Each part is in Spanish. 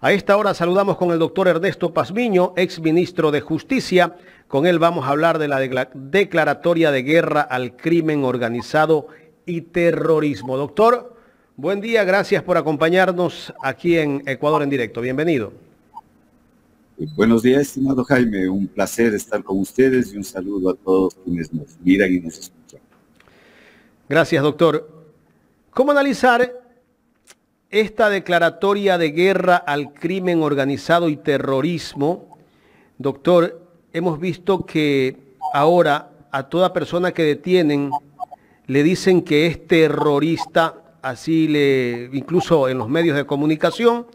A esta hora saludamos con el doctor Ernesto Pazmiño, ex ministro de Justicia. Con él vamos a hablar de la declaratoria de guerra al crimen organizado y terrorismo. Doctor, buen día, gracias por acompañarnos aquí en Ecuador en directo. Bienvenido. Buenos días, estimado Jaime. Un placer estar con ustedes y un saludo a todos quienes nos miran y nos escuchan. Gracias, doctor. ¿Cómo analizar esta declaratoria de guerra al crimen organizado y terrorismo, doctor, hemos visto que ahora a toda persona que detienen le dicen que es terrorista, así le, incluso en los medios de comunicación,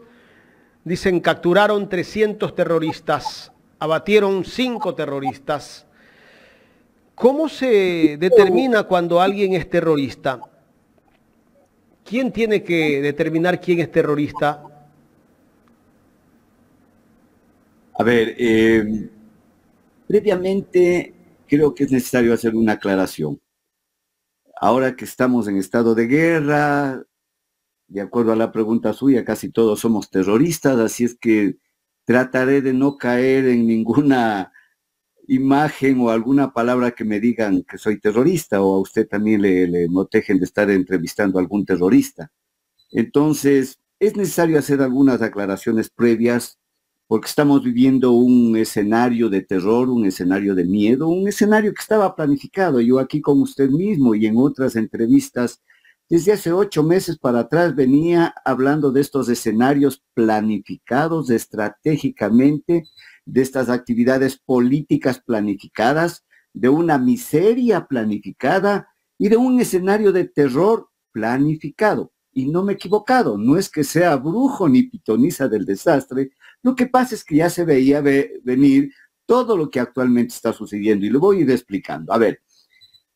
dicen capturaron 300 terroristas, abatieron 5 terroristas. ¿Cómo se determina cuando alguien es terrorista? ¿Quién tiene que determinar quién es terrorista? A ver, eh, previamente creo que es necesario hacer una aclaración. Ahora que estamos en estado de guerra, de acuerdo a la pregunta suya, casi todos somos terroristas, así es que trataré de no caer en ninguna imagen o alguna palabra que me digan que soy terrorista o a usted también le, le de estar entrevistando a algún terrorista. Entonces, es necesario hacer algunas aclaraciones previas porque estamos viviendo un escenario de terror, un escenario de miedo, un escenario que estaba planificado. Yo aquí con usted mismo y en otras entrevistas, desde hace ocho meses para atrás venía hablando de estos escenarios planificados estratégicamente de estas actividades políticas planificadas, de una miseria planificada y de un escenario de terror planificado. Y no me he equivocado, no es que sea brujo ni pitoniza del desastre, lo que pasa es que ya se veía venir todo lo que actualmente está sucediendo y lo voy a ir explicando. A ver,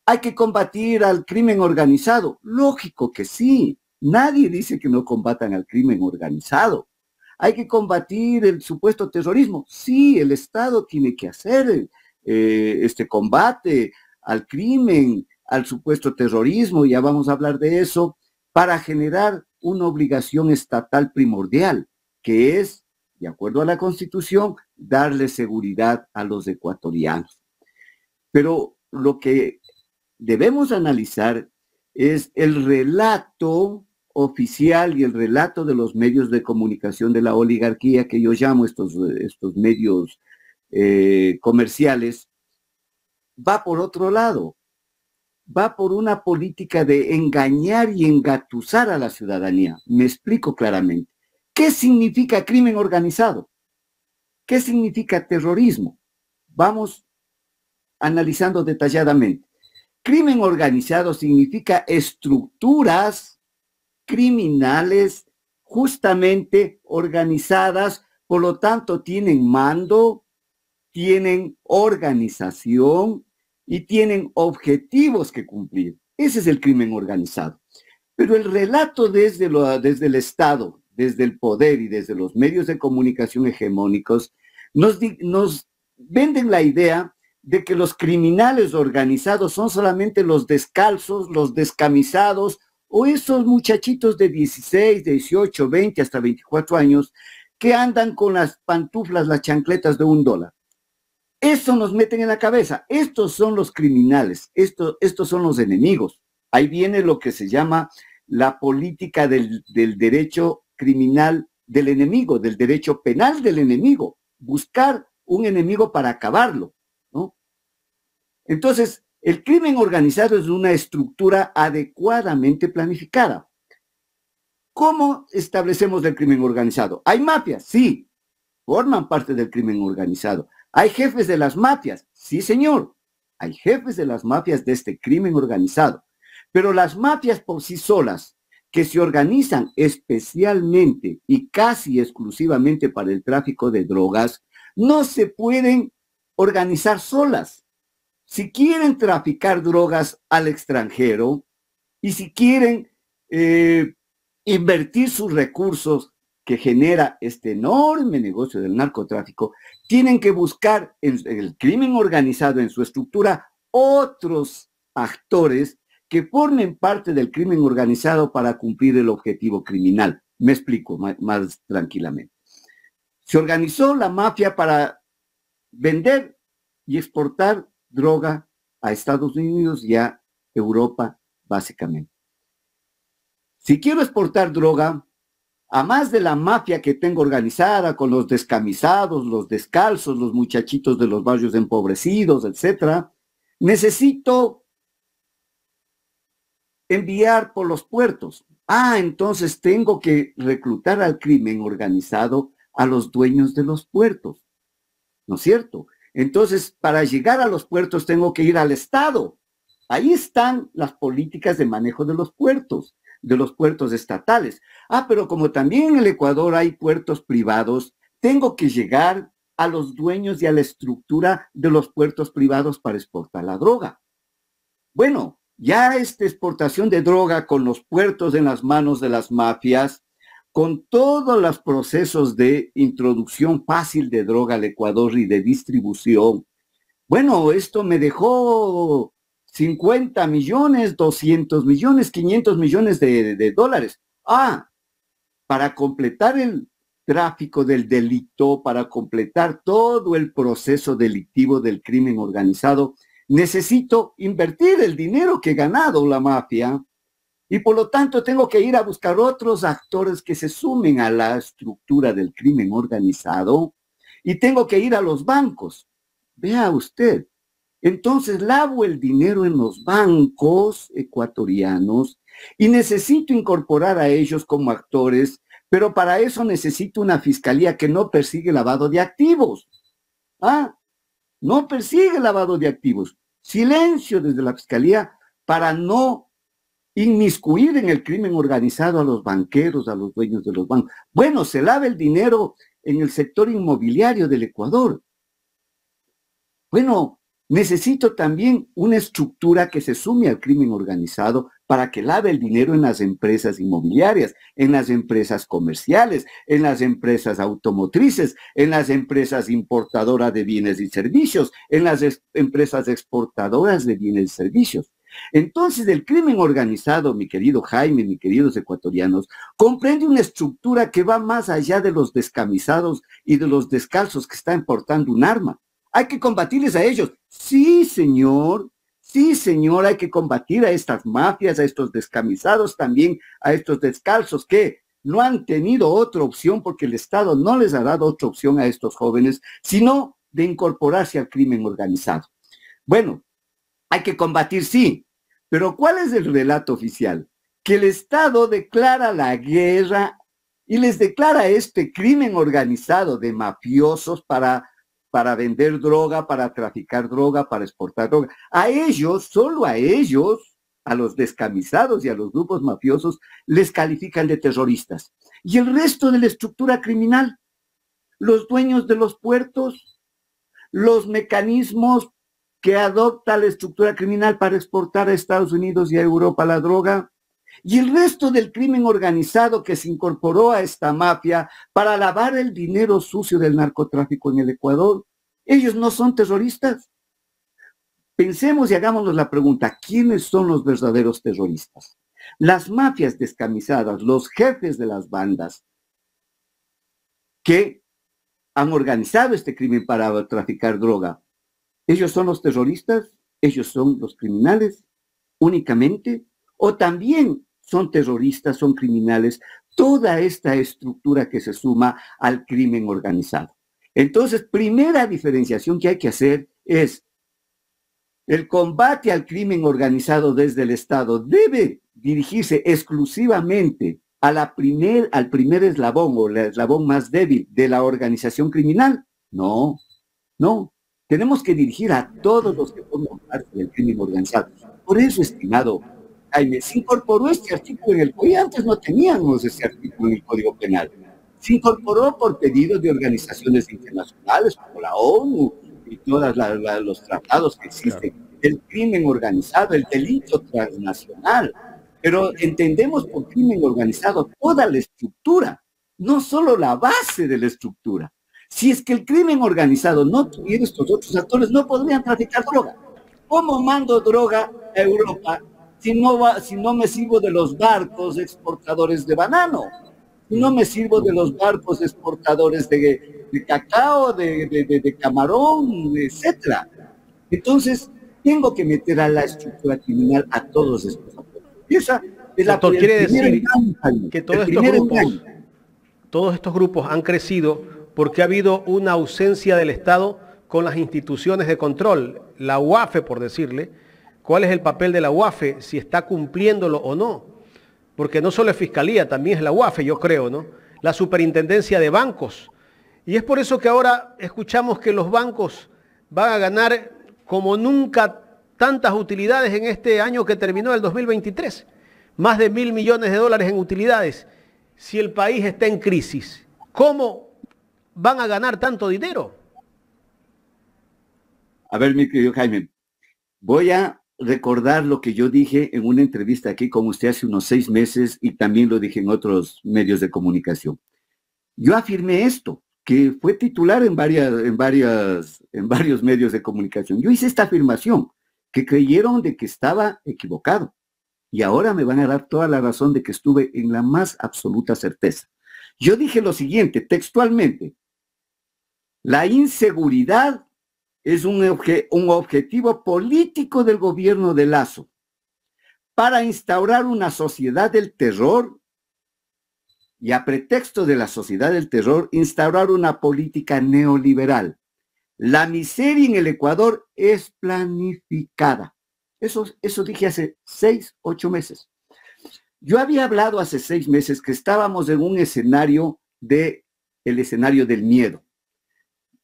hay que combatir al crimen organizado. Lógico que sí. Nadie dice que no combatan al crimen organizado. Hay que combatir el supuesto terrorismo. Sí, el Estado tiene que hacer eh, este combate al crimen, al supuesto terrorismo, ya vamos a hablar de eso, para generar una obligación estatal primordial, que es, de acuerdo a la Constitución, darle seguridad a los ecuatorianos. Pero lo que debemos analizar es el relato oficial y el relato de los medios de comunicación de la oligarquía, que yo llamo estos, estos medios eh, comerciales, va por otro lado, va por una política de engañar y engatusar a la ciudadanía. Me explico claramente. ¿Qué significa crimen organizado? ¿Qué significa terrorismo? Vamos analizando detalladamente. Crimen organizado significa estructuras criminales justamente organizadas, por lo tanto tienen mando, tienen organización y tienen objetivos que cumplir. Ese es el crimen organizado. Pero el relato desde, desde el Estado, desde el poder y desde los medios de comunicación hegemónicos, nos, nos venden la idea de que los criminales organizados son solamente los descalzos, los descamisados o esos muchachitos de 16, 18, 20 hasta 24 años que andan con las pantuflas, las chancletas de un dólar. Eso nos meten en la cabeza. Estos son los criminales, estos, estos son los enemigos. Ahí viene lo que se llama la política del, del derecho criminal del enemigo, del derecho penal del enemigo. Buscar un enemigo para acabarlo, ¿no? Entonces, el crimen organizado es una estructura adecuadamente planificada. ¿Cómo establecemos el crimen organizado? ¿Hay mafias? Sí, forman parte del crimen organizado. ¿Hay jefes de las mafias? Sí, señor. Hay jefes de las mafias de este crimen organizado. Pero las mafias por sí solas, que se organizan especialmente y casi exclusivamente para el tráfico de drogas, no se pueden organizar solas si quieren traficar drogas al extranjero y si quieren eh, invertir sus recursos que genera este enorme negocio del narcotráfico, tienen que buscar en el crimen organizado, en su estructura, otros actores que formen parte del crimen organizado para cumplir el objetivo criminal. Me explico más, más tranquilamente. Se organizó la mafia para vender y exportar droga a Estados Unidos y a Europa, básicamente. Si quiero exportar droga, a más de la mafia que tengo organizada con los descamisados, los descalzos, los muchachitos de los barrios empobrecidos, etcétera, necesito enviar por los puertos. Ah, entonces tengo que reclutar al crimen organizado a los dueños de los puertos. ¿No es cierto? Entonces, para llegar a los puertos tengo que ir al Estado. Ahí están las políticas de manejo de los puertos de los puertos estatales. Ah, pero como también en el Ecuador hay puertos privados, tengo que llegar a los dueños y a la estructura de los puertos privados para exportar la droga. Bueno, ya esta exportación de droga con los puertos en las manos de las mafias, con todos los procesos de introducción fácil de droga al Ecuador y de distribución, bueno, esto me dejó 50 millones, 200 millones, 500 millones de, dólares. Ah, para completar el tráfico del delito, para completar todo el proceso delictivo del crimen organizado, necesito invertir el dinero que he ganado la mafia y por lo tanto tengo que ir a buscar otros actores que se sumen a la estructura del crimen organizado y tengo que ir a los bancos. Vea usted, entonces lavo el dinero en los bancos ecuatorianos y necesito incorporar a ellos como actores, pero para eso necesito una fiscalía que no persigue lavado de activos. Ah, no persigue lavado de activos. Silencio desde la fiscalía para no inmiscuir en el crimen organizado a los banqueros, a los dueños de los bancos. Bueno, se lava el dinero en el sector inmobiliario del Ecuador. Bueno, Necesito también una estructura que se sume al crimen organizado para que lave el dinero en las empresas inmobiliarias, en las empresas comerciales, en las empresas automotrices, en las empresas importadoras de bienes y servicios, en las empresas exportadoras de bienes y servicios. Entonces, el crimen organizado, mi querido Jaime, mis queridos ecuatorianos, comprende una estructura que va más allá de los descamisados y de los descalzos que están portando un arma. Hay que combatirles a ellos. Sí, señor. Sí, señor, hay que combatir a estas mafias, a estos descamisados también, a estos descalzos que no han tenido otra opción porque el Estado no les ha dado otra opción a estos jóvenes, sino de incorporarse al crimen organizado. Bueno, hay que combatir, sí, pero ¿cuál es el relato oficial? Que el Estado declara la guerra y les declara este crimen organizado de mafiosos para para vender droga, para traficar droga, para exportar droga. A ellos, solo a ellos, a los descamisados y a los grupos mafiosos, les califican de terroristas. Y el resto de la estructura criminal, los dueños de los puertos, los mecanismos que adopta la estructura criminal para exportar a Estados Unidos y a Europa la droga, y el resto del crimen organizado que se incorporó a esta mafia para lavar el dinero sucio del narcotráfico en el Ecuador. Ellos no son terroristas. Pensemos y hagámonos la pregunta, ¿quiénes son los verdaderos terroristas? Las mafias descamisadas, los jefes de las bandas que han organizado este crimen para traficar droga. ¿Ellos son los terroristas? ¿Ellos son los criminales únicamente? ¿O también son terroristas, son criminales, toda esta estructura que se suma al crimen organizado. Entonces, primera diferenciación que hay que hacer es el combate al crimen organizado desde el Estado debe dirigirse exclusivamente a primer, al primer eslabón o el eslabón más débil de la organización criminal. No, no. Tenemos que dirigir a todos los que forman parte del crimen organizado. Por eso, estimado Jaime, se incorporó este artículo en el código, antes no teníamos ese artículo en el Código Penal. Se incorporó por pedidos de organizaciones internacionales como la ONU y todos los tratados que existen. El crimen organizado, el delito transnacional. Pero entendemos por crimen organizado toda la estructura, no solo la base de la estructura. Si es que el crimen organizado no tuviera estos otros actores, no podrían traficar droga. ¿Cómo mando droga a Europa si no, va, si no me sirvo de los barcos exportadores de banano? y no me sirvo de los barcos exportadores de, cacao, de, de, camarón, etcétera. Entonces, tengo que meter a la estructura criminal a todos estos. Y esa es la quiere decir que todos estos, grupos, todos estos grupos han crecido porque ha habido una ausencia del Estado con las instituciones de control, la UAFE por decirle, cuál es el papel de la UAFE, si está cumpliéndolo o no. Porque no solo es Fiscalía, también es la UAFE, yo creo, ¿no? La Superintendencia de Bancos. Y es por eso que ahora escuchamos que los bancos van a ganar como nunca tantas utilidades en este año que terminó el 2023. Más de mil millones de dólares en utilidades. Si el país está en crisis, ¿cómo van a ganar tanto dinero? A ver, mi querido Jaime, voy a recordar lo que yo dije en una entrevista aquí con usted hace unos seis meses y también lo dije en otros medios de comunicación. Yo afirmé esto, que fue titular en, varias, en, varias, en varios medios de comunicación. Yo hice esta afirmación, que creyeron de que estaba equivocado. Y ahora me van a dar toda la razón de que estuve en la más absoluta certeza. Yo dije lo siguiente, textualmente, la inseguridad es un, objetivo político del gobierno de Lazo para instaurar una sociedad del terror y a pretexto de la sociedad del terror instaurar una política neoliberal. La miseria en el Ecuador es planificada. Eso, eso dije hace seis, ocho meses. Yo había hablado hace seis meses que estábamos en un escenario de el escenario del miedo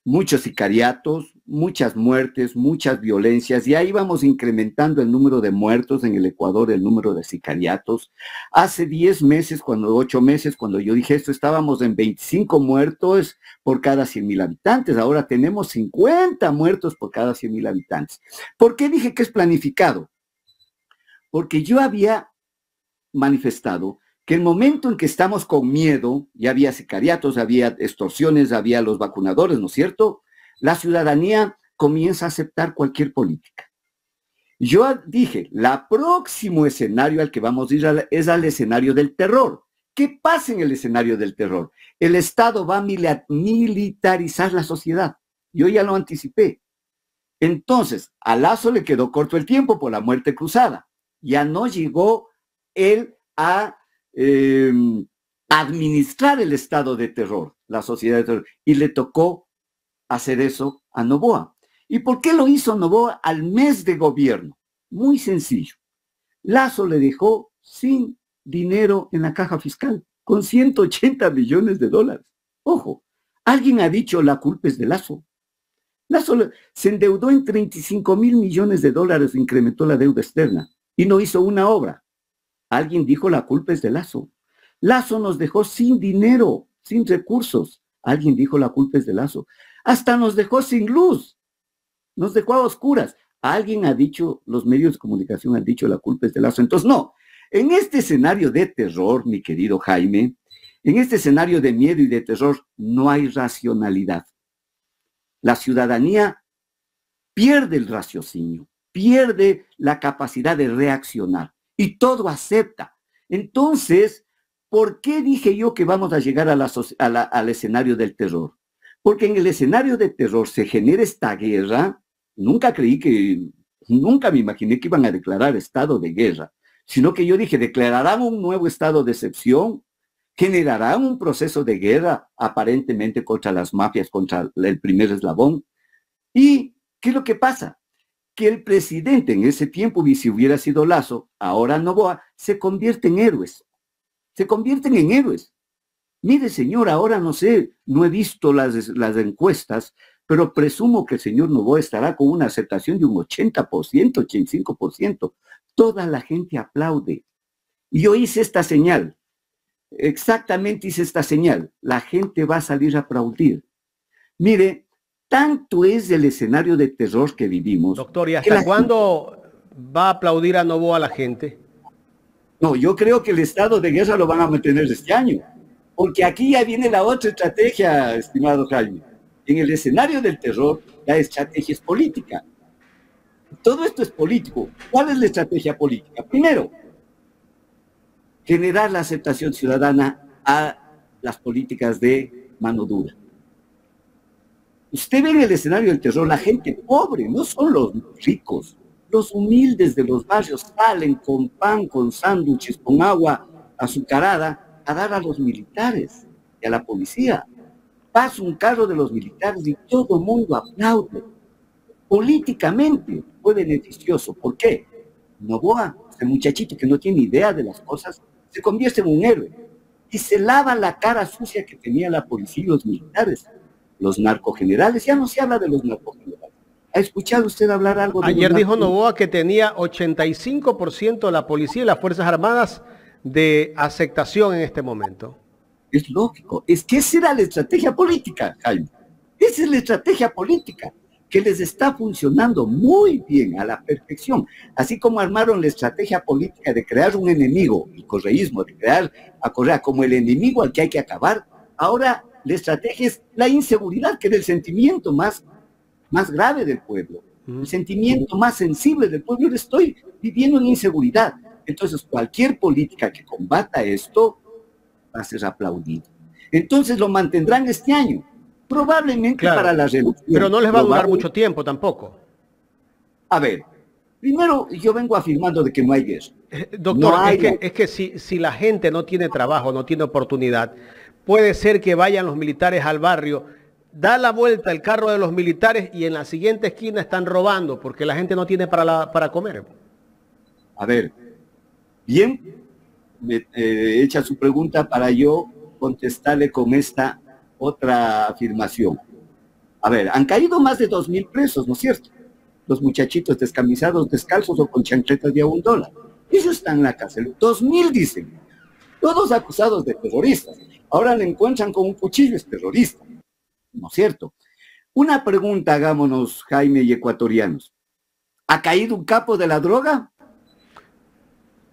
muchos sicariatos, muchas muertes, muchas violencias, y ahí vamos incrementando el número de muertos en el Ecuador, el número de sicariatos. Hace 10 meses, cuando 8 meses, cuando yo dije esto, estábamos en 25 muertos por cada 100 mil habitantes, ahora tenemos 50 muertos por cada 100 mil habitantes. ¿Por qué dije que es planificado? Porque yo había manifestado que el momento en que estamos con miedo, ya había sicariatos, había extorsiones, había los vacunadores, ¿no es cierto? La ciudadanía comienza a aceptar cualquier política. Yo dije, la próximo escenario al que vamos a ir es al escenario del terror. ¿Qué pasa en el escenario del terror? El Estado va a militarizar la sociedad. Yo ya lo anticipé. Entonces, a Lazo le quedó corto el tiempo por la muerte cruzada. Ya no llegó él a Em, administrar el estado de terror, la sociedad de terror, y le tocó hacer eso a Novoa. ¿Y por qué lo hizo Novoa al mes de gobierno? Muy sencillo. Lazo le dejó sin dinero en la caja fiscal, con 180 millones de dólares. Ojo, alguien ha dicho la culpa es de Lazo. Lazo se endeudó en 35 mil millones de dólares, incrementó la deuda externa y no hizo una obra. Alguien dijo la culpa es de Lazo. Lazo nos dejó sin dinero, sin recursos. Alguien dijo la culpa es de Lazo. Hasta nos dejó sin luz. Nos dejó a oscuras. Alguien ha dicho, los medios de comunicación han dicho la culpa es de Lazo. Entonces, no. En este escenario de terror, mi querido Jaime, en este escenario de miedo y de terror, no hay racionalidad. La ciudadanía pierde el raciocinio, pierde la capacidad de reaccionar y todo acepta. Entonces, ¿por qué dije yo que vamos a llegar al escenario del terror? Porque en el escenario de terror se genera esta guerra. Nunca creí que, nunca me imaginé que iban a declarar estado de guerra, sino que yo dije, declararán un nuevo estado de excepción, generarán un proceso de guerra aparentemente contra las mafias, contra el primer eslabón. ¿Y qué es lo que pasa? Que el presidente en ese tiempo, si hubiera sido Lazo, ahora Novoa, se convierte en héroes. Se convierten en héroes. Mire, señor, ahora no sé, no he visto las, las encuestas, pero presumo que el señor Novoa estará con una aceptación de un 80%, 85%. Toda la gente aplaude. Y yo hice esta señal. Exactamente hice esta señal. La gente va a salir a aplaudir. Mire, tanto es el escenario de terror que vivimos. Doctor, ¿y hasta cuándo va a aplaudir a Novoa la gente? No, yo creo que el estado de guerra lo van a mantener este año, porque aquí ya viene la otra estrategia, estimado Jaime. En el escenario del terror, la estrategia es política. Todo esto es político. ¿Cuál es la estrategia política? Primero, generar la aceptación ciudadana a las políticas de mano dura. Usted ve en el escenario del terror la gente pobre, no son los ricos. Los humildes de los barrios salen con pan, con sándwiches, con agua azucarada a dar a los militares y a la policía. Pasa un carro de los militares y todo el mundo aplaude. Políticamente fue beneficioso. ¿Por qué? Novoa, ese muchachito que no tiene idea de las cosas, se convierte en un héroe y se lava la cara sucia que tenía la policía y los militares los narcogenerales. Ya no se habla de los narcogenerales. ¿Ha escuchado usted hablar algo de Ayer dijo Novoa que tenía 85% la policía y las Fuerzas Armadas de aceptación en este momento. Es lógico. Es que esa era la estrategia política, Jaime. Esa es la estrategia política que les está funcionando muy bien a la perfección. Así como armaron la estrategia política de crear un enemigo, el correísmo, de crear a Correa como el enemigo al que hay que acabar, ahora la estrategia es la inseguridad, que es el sentimiento más, más grave del pueblo, el sentimiento más sensible del pueblo. Yo estoy viviendo en inseguridad. Entonces, cualquier política que combata esto va a ser aplaudida. Entonces lo mantendrán este año, probablemente para la revolución. Pero no les va a durar mucho tiempo tampoco. A ver, primero yo vengo afirmando de que no hay guerra. Eh, doctor, es que, es que si, si la gente no tiene trabajo, no tiene oportunidad, Puede ser que vayan los militares al barrio, da la vuelta el carro de los militares y en la siguiente esquina están robando porque la gente no tiene para, para comer. A ver, bien, me eh, echa su pregunta para yo contestarle con esta otra afirmación. A ver, han caído más de dos mil presos, ¿no es cierto? Los muchachitos descamisados, descalzos o con chancletas de a un dólar. Ellos están en la cárcel. Dos mil dicen. Todos acusados de terroristas. Ahora le encuentran con un cuchillo, es terrorista. ¿No es cierto? Una pregunta, hagámonos, Jaime y ecuatorianos. ¿Ha caído un capo de la droga?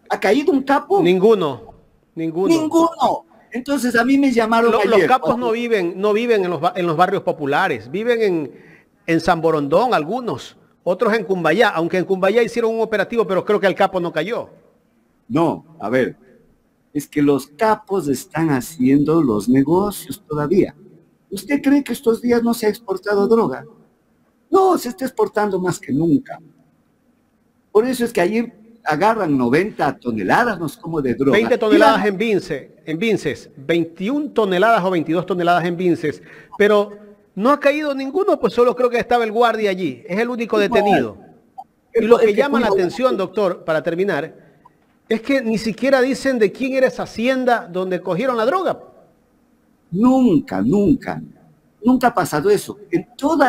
¿Ha caído un capo? Ninguno, ninguno. Ninguno. Entonces a mí me llamaron Los capos no viven, no viven en los, barrios populares, viven en, en San Borondón algunos, otros en Cumbayá, aunque en Cumbayá hicieron un operativo, pero creo que el capo no cayó. No, a ver, es que los capos están haciendo los negocios todavía. ¿Usted cree que estos días no se ha exportado droga? No, se está exportando más que nunca. Por eso es que ayer agarran 90 toneladas, no es como de droga. 20 toneladas en, Vince, en Vinces, 21 toneladas o 22 toneladas en Vinces, pero no ha caído ninguno, pues solo creo que estaba el guardia allí, es el único detenido. Y lo que llama la atención, doctor, para terminar, es que ni siquiera dicen de quién era esa hacienda donde cogieron la droga. Nunca, nunca, nunca ha pasado eso. En todos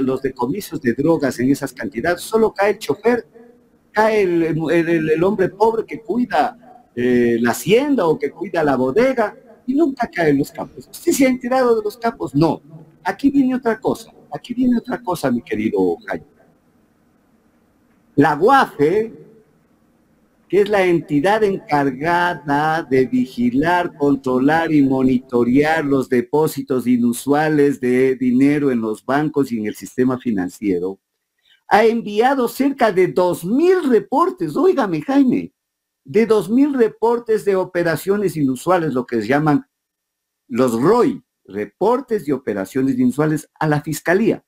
los decomisos de drogas en esas cantidades, solo cae el chofer, cae el, hombre pobre que cuida eh, la hacienda o que cuida la bodega, y nunca caen los campos. ¿Usted se ha enterado de los campos? No. Aquí viene otra cosa, aquí viene otra cosa, mi querido Jaime. La UAFE que es la entidad encargada de vigilar, controlar y monitorear los depósitos inusuales de dinero en los bancos y en el sistema financiero, ha enviado cerca de 2.000 reportes, óigame Jaime, de 2.000 reportes de operaciones inusuales, lo que se llaman los ROI, reportes de operaciones inusuales a la Fiscalía.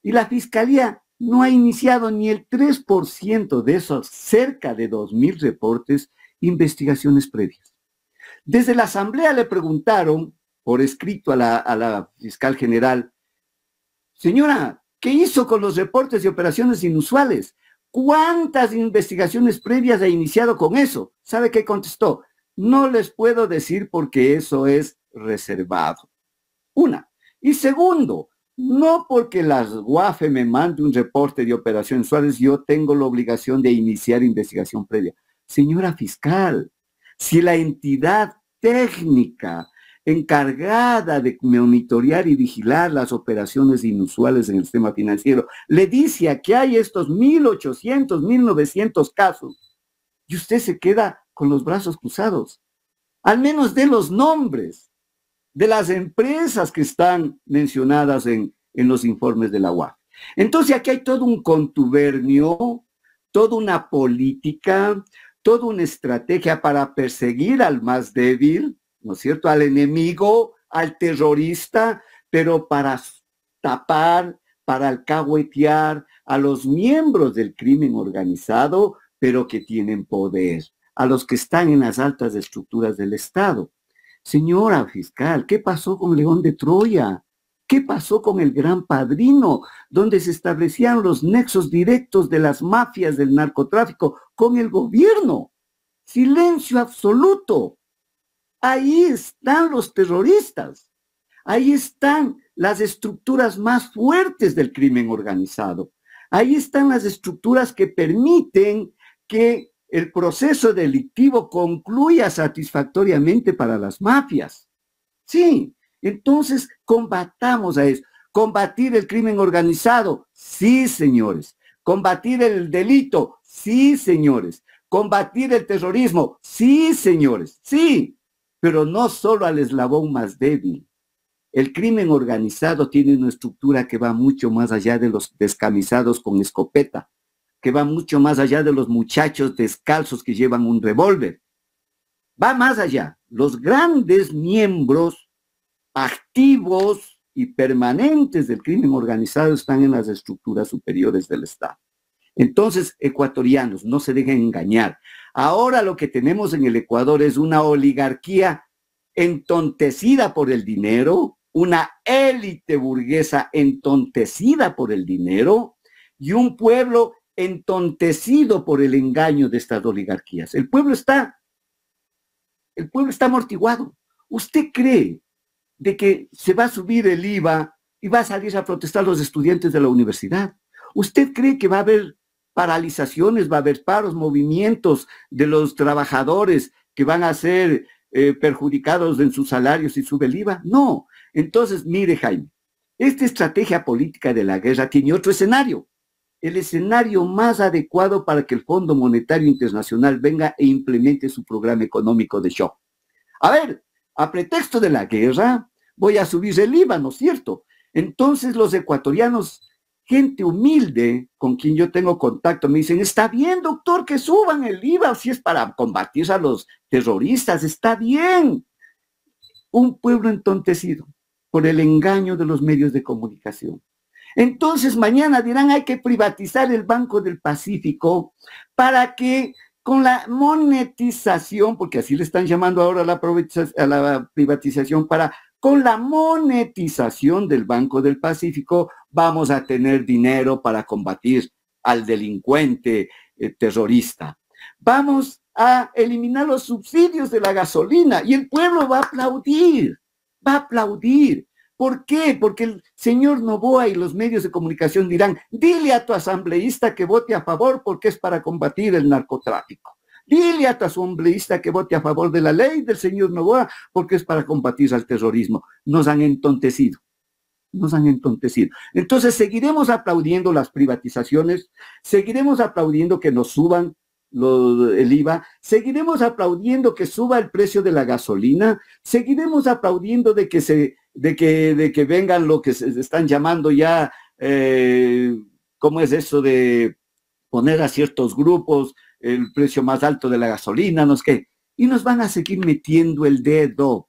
Y la Fiscalía no ha iniciado ni el 3% de esos cerca de 2.000 reportes investigaciones previas. Desde la Asamblea le preguntaron por escrito a la, a la fiscal general, señora, ¿qué hizo con los reportes de operaciones inusuales? ¿Cuántas investigaciones previas ha iniciado con eso? ¿Sabe qué contestó? No les puedo decir porque eso es reservado. Una. Y segundo, no porque las UAFE me mande un reporte de operaciones Suárez, yo tengo la obligación de iniciar investigación previa. Señora fiscal, si la entidad técnica encargada de monitorear y vigilar las operaciones inusuales en el sistema financiero le dice que hay estos 1.800, 1.900 casos y usted se queda con los brazos cruzados. Al menos de los nombres de las empresas que están mencionadas en, los informes de la UAF. Entonces aquí hay todo un contubernio, toda una política, toda una estrategia para perseguir al más débil, ¿no es cierto?, al enemigo, al terrorista, pero para tapar, para alcahuetear a los miembros del crimen organizado, pero que tienen poder, a los que están en las altas estructuras del Estado. Señora fiscal, ¿qué pasó con León de Troya? ¿Qué pasó con el gran padrino, donde se establecían los nexos directos de las mafias del narcotráfico con el gobierno? Silencio absoluto. Ahí están los terroristas. Ahí están las estructuras más fuertes del crimen organizado. Ahí están las estructuras que permiten que el proceso delictivo concluya satisfactoriamente para las mafias. Sí, entonces, combatamos a eso. Combatir el crimen organizado, sí, señores. Combatir el delito, sí, señores. Combatir el terrorismo, sí, señores, sí. Pero no solo al eslabón más débil. El crimen organizado tiene una estructura que va mucho más allá de los descamisados con escopeta, que va mucho más allá de los muchachos descalzos que llevan un revólver. Va más allá. Los grandes miembros activos y permanentes del crimen organizado están en las estructuras superiores del Estado. Entonces, ecuatorianos, no se dejen engañar. Ahora lo que tenemos en el Ecuador es una oligarquía entontecida por el dinero, una élite burguesa entontecida por el dinero y un pueblo entontecido por el engaño de estas oligarquías. El pueblo está, el pueblo está amortiguado. ¿Usted cree de que se va a subir el IVA y va a salir a protestar los estudiantes de la universidad. ¿Usted cree que va a haber paralizaciones, va a haber paros, movimientos de los trabajadores que van a ser eh, perjudicados en sus salarios y sube el IVA? No. Entonces, mire, Jaime, esta estrategia política de la guerra tiene otro escenario. El escenario más adecuado para que el Fondo Monetario Internacional venga e implemente su programa económico de shock. A ver, a pretexto de la guerra, voy a subir el IVA, ¿no es cierto? Entonces los ecuatorianos, gente humilde con quien yo tengo contacto, me dicen, está bien, doctor, que suban el IVA, si es para combatir a los terroristas, está bien. Un pueblo entontecido por el engaño de los medios de comunicación. Entonces mañana dirán hay que privatizar el Banco del Pacífico para que con la monetización, porque así le están llamando ahora a la, privatización, para con la monetización del Banco del Pacífico vamos a tener dinero para combatir al delincuente eh, terrorista. Vamos a eliminar los subsidios de la gasolina y el pueblo va a aplaudir, va a aplaudir. ¿Por qué? Porque el señor Novoa y los medios de comunicación dirán, dile a tu asambleísta que vote a favor porque es para combatir el narcotráfico. Dile a tu asambleísta que vote a favor de la ley del señor Novoa porque es para combatir al terrorismo. Nos han entontecido. Nos han entontecido. Entonces seguiremos aplaudiendo las privatizaciones, seguiremos aplaudiendo que nos suban el IVA, seguiremos aplaudiendo que suba el precio de la gasolina, seguiremos aplaudiendo de que se, de que, de que vengan lo que se están llamando ya, eh, ¿cómo es eso de poner a ciertos grupos el precio más alto de la gasolina, no que, y nos van a seguir metiendo el dedo,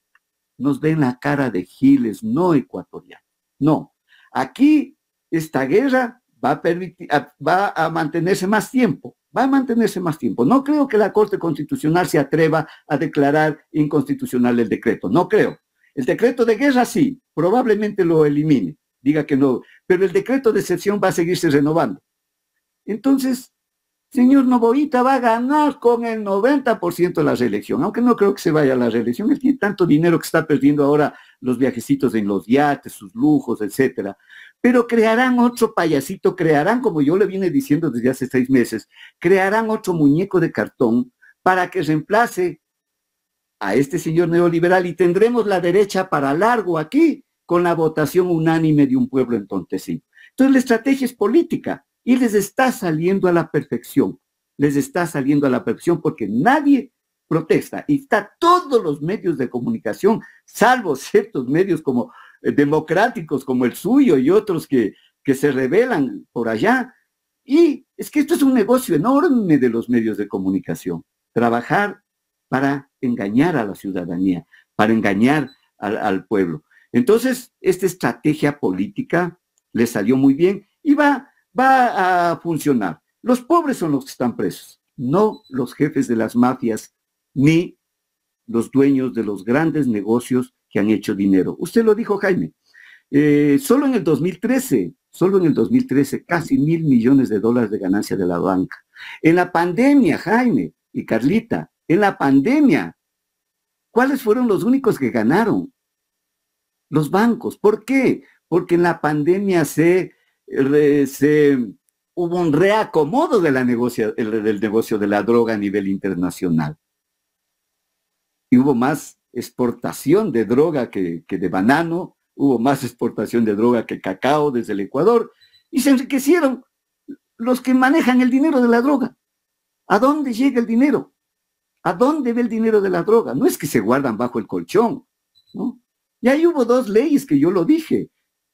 nos ven la cara de giles, no ecuatoriano, no. Aquí esta guerra va a, permitir, va a mantenerse más tiempo, va a mantenerse más tiempo. No creo que la Corte Constitucional se atreva a declarar inconstitucional el decreto, no creo. El decreto de guerra sí, probablemente lo elimine, diga que no, pero el decreto de excepción va a seguirse renovando. Entonces, señor Novoita va a ganar con el 90% de la reelección, aunque no creo que se vaya a la reelección. Él tiene tanto dinero que está perdiendo ahora los viajecitos en los yates, sus lujos, etcétera pero crearán otro payasito, crearán, como yo le vine diciendo desde hace seis meses, crearán otro muñeco de cartón para que reemplace a este señor neoliberal y tendremos la derecha para largo aquí con la votación unánime de un pueblo entontecido. Entonces la estrategia es política y les está saliendo a la perfección, les está saliendo a la perfección porque nadie protesta y está todos los medios de comunicación, salvo ciertos medios como eh, democráticos como el suyo y otros que, que se rebelan por allá. Y es que esto es un negocio enorme de los medios de comunicación. Trabajar para engañar a la ciudadanía, para engañar al, pueblo. Entonces, esta estrategia política le salió muy bien y va, va a funcionar. Los pobres son los que están presos, no los jefes de las mafias ni los dueños de los grandes negocios que han hecho dinero. Usted lo dijo, Jaime. Eh, solo en el 2013, solo en el 2013, casi mil millones de dólares de ganancia de la banca. En la pandemia, Jaime y Carlita, en la pandemia, ¿cuáles fueron los únicos que ganaron? Los bancos. ¿Por qué? Porque en la pandemia se, hubo un reacomodo del negocio de la droga a nivel internacional. Y hubo más exportación de droga que, que de banano, hubo más exportación de droga que cacao desde el Ecuador, y se enriquecieron los que manejan el dinero de la droga. ¿A dónde llega el dinero? ¿A dónde ve el dinero de la droga? No es que se guardan bajo el colchón, ¿no? Y ahí hubo dos leyes que yo lo dije,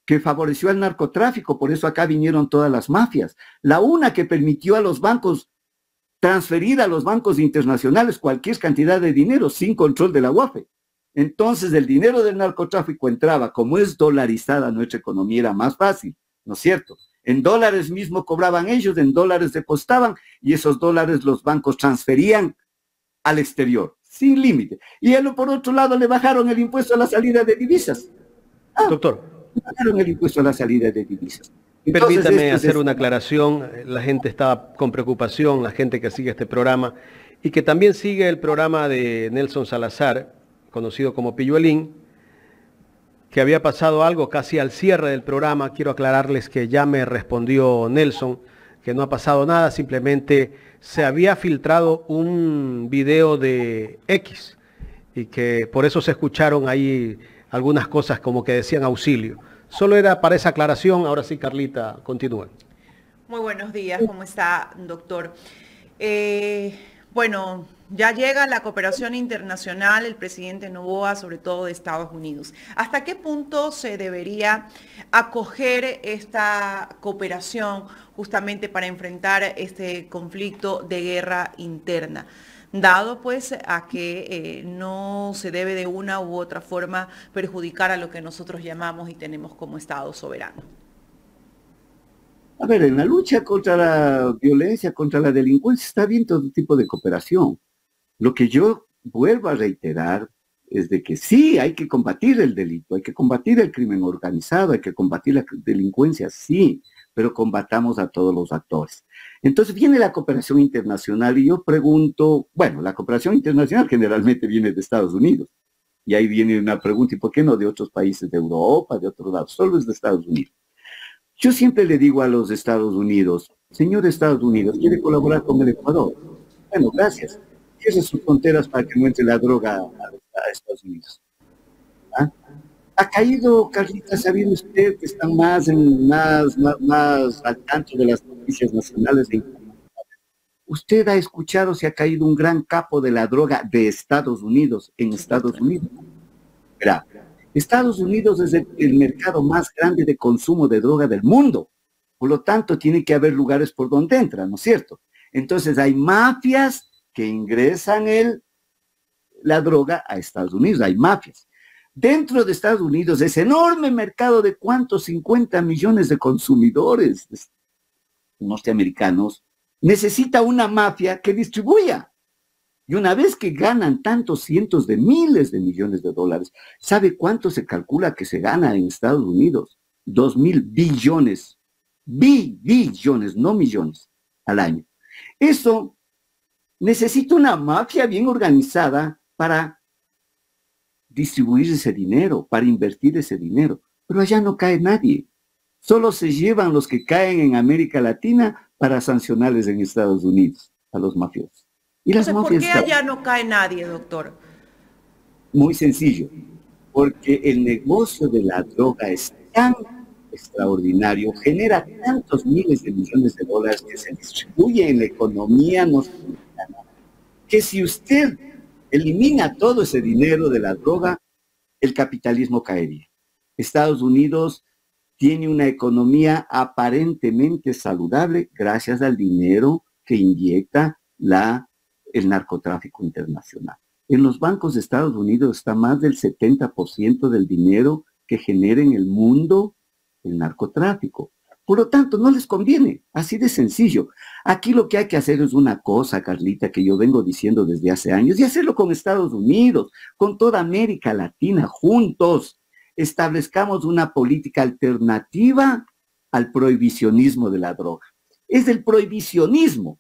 que favoreció al narcotráfico, por eso acá vinieron todas las mafias. La una que permitió a los bancos transferir a los bancos internacionales cualquier cantidad de dinero sin control de la UAFE. Entonces el dinero del narcotráfico entraba, como es dolarizada nuestra economía, era más fácil, ¿no es cierto? En dólares mismo cobraban ellos, en dólares depositaban y esos dólares los bancos transferían al exterior, sin límite. Y él, por otro lado, le bajaron el impuesto a la salida de divisas. Ah, Doctor. Le bajaron el impuesto a la salida de divisas. Permítame hacer una aclaración. La gente estaba con preocupación, la gente que sigue este programa y que también sigue el programa de Nelson Salazar, conocido como Pilluelín, que había pasado algo casi al cierre del programa. Quiero aclararles que ya me respondió Nelson que no ha pasado nada, simplemente se había filtrado un video de X y que por eso se escucharon ahí algunas cosas como que decían auxilio. Solo era para esa aclaración, ahora sí Carlita, continúa. Muy buenos días, ¿cómo está, doctor? Eh, bueno, ya llega la cooperación internacional, el presidente Novoa, sobre todo de Estados Unidos. ¿Hasta qué punto se debería acoger esta cooperación justamente para enfrentar este conflicto de guerra interna? dado pues a que eh, no se debe de una u otra forma perjudicar a lo que nosotros llamamos y tenemos como Estado soberano. A ver, en la lucha contra la violencia, contra la delincuencia, está bien todo tipo de cooperación. Lo que yo vuelvo a reiterar es de que sí, hay que combatir el delito, hay que combatir el crimen organizado, hay que combatir la delincuencia, sí, pero combatamos a todos los actores. Entonces viene la cooperación internacional y yo pregunto, bueno, la cooperación internacional generalmente viene de Estados Unidos. Y ahí viene una pregunta, ¿y por qué no de otros países de Europa, de otros lados? Solo es de Estados Unidos. Yo siempre le digo a los Estados Unidos, señor Estados Unidos, ¿quiere colaborar con el Ecuador? Bueno, gracias cierre sus fronteras para que no entre la droga a, Estados Unidos. ¿Ah? Ha caído, Carlita, sabiendo usted que están más, en, más, más, al tanto de las noticias nacionales e Usted ha escuchado si ha caído un gran capo de la droga de Estados Unidos en Estados Unidos. Estados Unidos es el mercado más grande de consumo de droga del mundo. Por lo tanto, tiene que haber lugares por donde entra, ¿no es cierto? Entonces hay mafias que ingresan la droga a Estados Unidos. Hay mafias. Dentro de Estados Unidos, ese enorme mercado de cuántos 50 millones de consumidores norteamericanos, necesita una mafia que distribuya. Y una vez que ganan tantos cientos de miles de millones de dólares, ¿sabe cuánto se calcula que se gana en Estados Unidos? Dos mil billones, billones, no millones al año. Eso necesita una mafia bien organizada para distribuir ese dinero, para invertir ese dinero. Pero allá no cae nadie. Solo se llevan los que caen en América Latina para sancionarles en Estados Unidos a los mafiosos. Y las ¿Por qué allá no cae nadie, doctor? Muy sencillo, porque el negocio de la droga es tan extraordinario, genera tantos miles de millones de dólares que se distribuye en la economía que si usted elimina todo ese dinero de la droga, el capitalismo caería. Estados Unidos tiene una economía aparentemente saludable gracias al dinero que inyecta la, el narcotráfico internacional. En los bancos de Estados Unidos está más del 70% del dinero que genera en el mundo el narcotráfico. Por lo tanto, no les conviene, así de sencillo. Aquí lo que hay que hacer es una cosa, Carlita, que yo vengo diciendo desde hace años, y hacerlo con Estados Unidos, con toda América Latina, juntos. Establezcamos una política alternativa al prohibicionismo de la droga. Es el prohibicionismo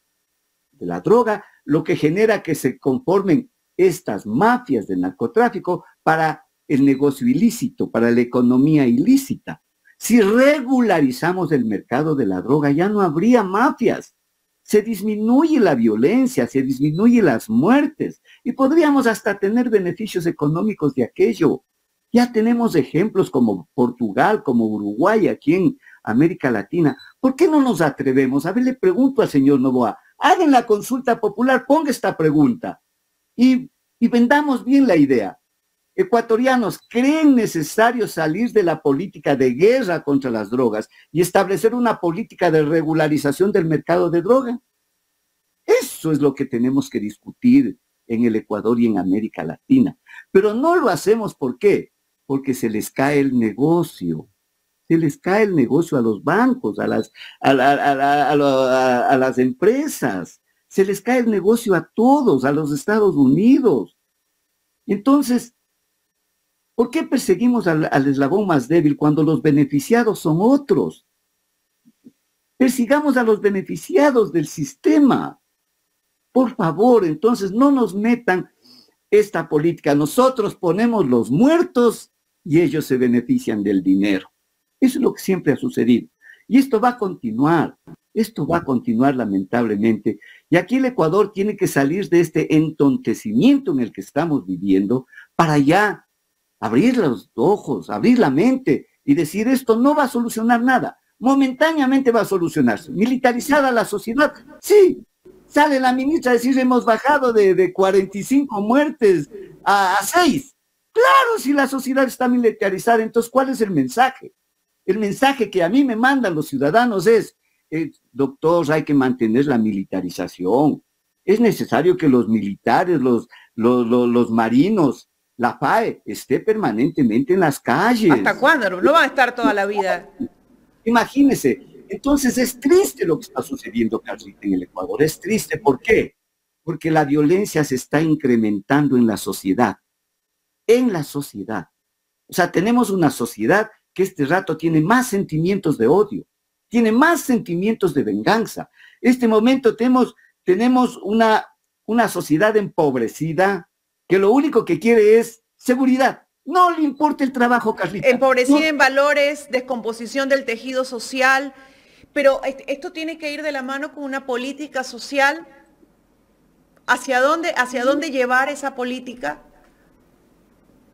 de la droga lo que genera que se conformen estas mafias de narcotráfico para el negocio ilícito, para la economía ilícita. Si regularizamos el mercado de la droga, ya no habría mafias. Se disminuye la violencia, se disminuye las muertes y podríamos hasta tener beneficios económicos de aquello. Ya tenemos ejemplos como Portugal, como Uruguay, aquí en América Latina. ¿Por qué no nos atrevemos? A ver, le pregunto al señor Novoa, hagan la consulta popular, ponga esta pregunta y, y vendamos bien la idea ecuatorianos creen necesario salir de la política de guerra contra las drogas y establecer una política de regularización del mercado de droga. Eso es lo que tenemos que discutir en el Ecuador y en América Latina. Pero no lo hacemos. Porque se les cae el negocio. Se les cae el negocio a los bancos, a las, a las empresas. Se les cae el negocio a todos, a los Estados Unidos. Entonces, ¿Por qué perseguimos al, eslabón más débil cuando los beneficiados son otros? Persigamos a los beneficiados del sistema. Por favor, entonces no nos metan esta política. Nosotros ponemos los muertos y ellos se benefician del dinero. Eso es lo que siempre ha sucedido. Y esto va a continuar. Esto va a continuar lamentablemente. Y aquí el Ecuador tiene que salir de este entontecimiento en el que estamos viviendo para ya abrir los ojos, abrir la mente y decir esto no va a solucionar nada. Momentáneamente va a solucionarse. Militarizada la sociedad, sí. Sale la ministra a decir hemos bajado de, 45 muertes a, 6. Claro, si la sociedad está militarizada, entonces ¿cuál es el mensaje? El mensaje que a mí me mandan los ciudadanos es, eh, doctor, hay que mantener la militarización. Es necesario que los militares, los, los, los marinos, la FAE esté permanentemente en las calles. ¿Hasta cuándo? No va a estar toda la vida. Imagínese. Entonces es triste lo que está sucediendo, Carlita, en el Ecuador. Es triste. ¿Por qué? Porque la violencia se está incrementando en la sociedad. En la sociedad. O sea, tenemos una sociedad que este rato tiene más sentimientos de odio, tiene más sentimientos de venganza. Este momento tenemos, tenemos una, una sociedad empobrecida, que lo único que quiere es seguridad. No le importa el trabajo, Carlita. Empobrecida en valores, descomposición del tejido social, pero esto tiene que ir de la mano con una política social. ¿Hacia dónde, hacia dónde llevar esa política?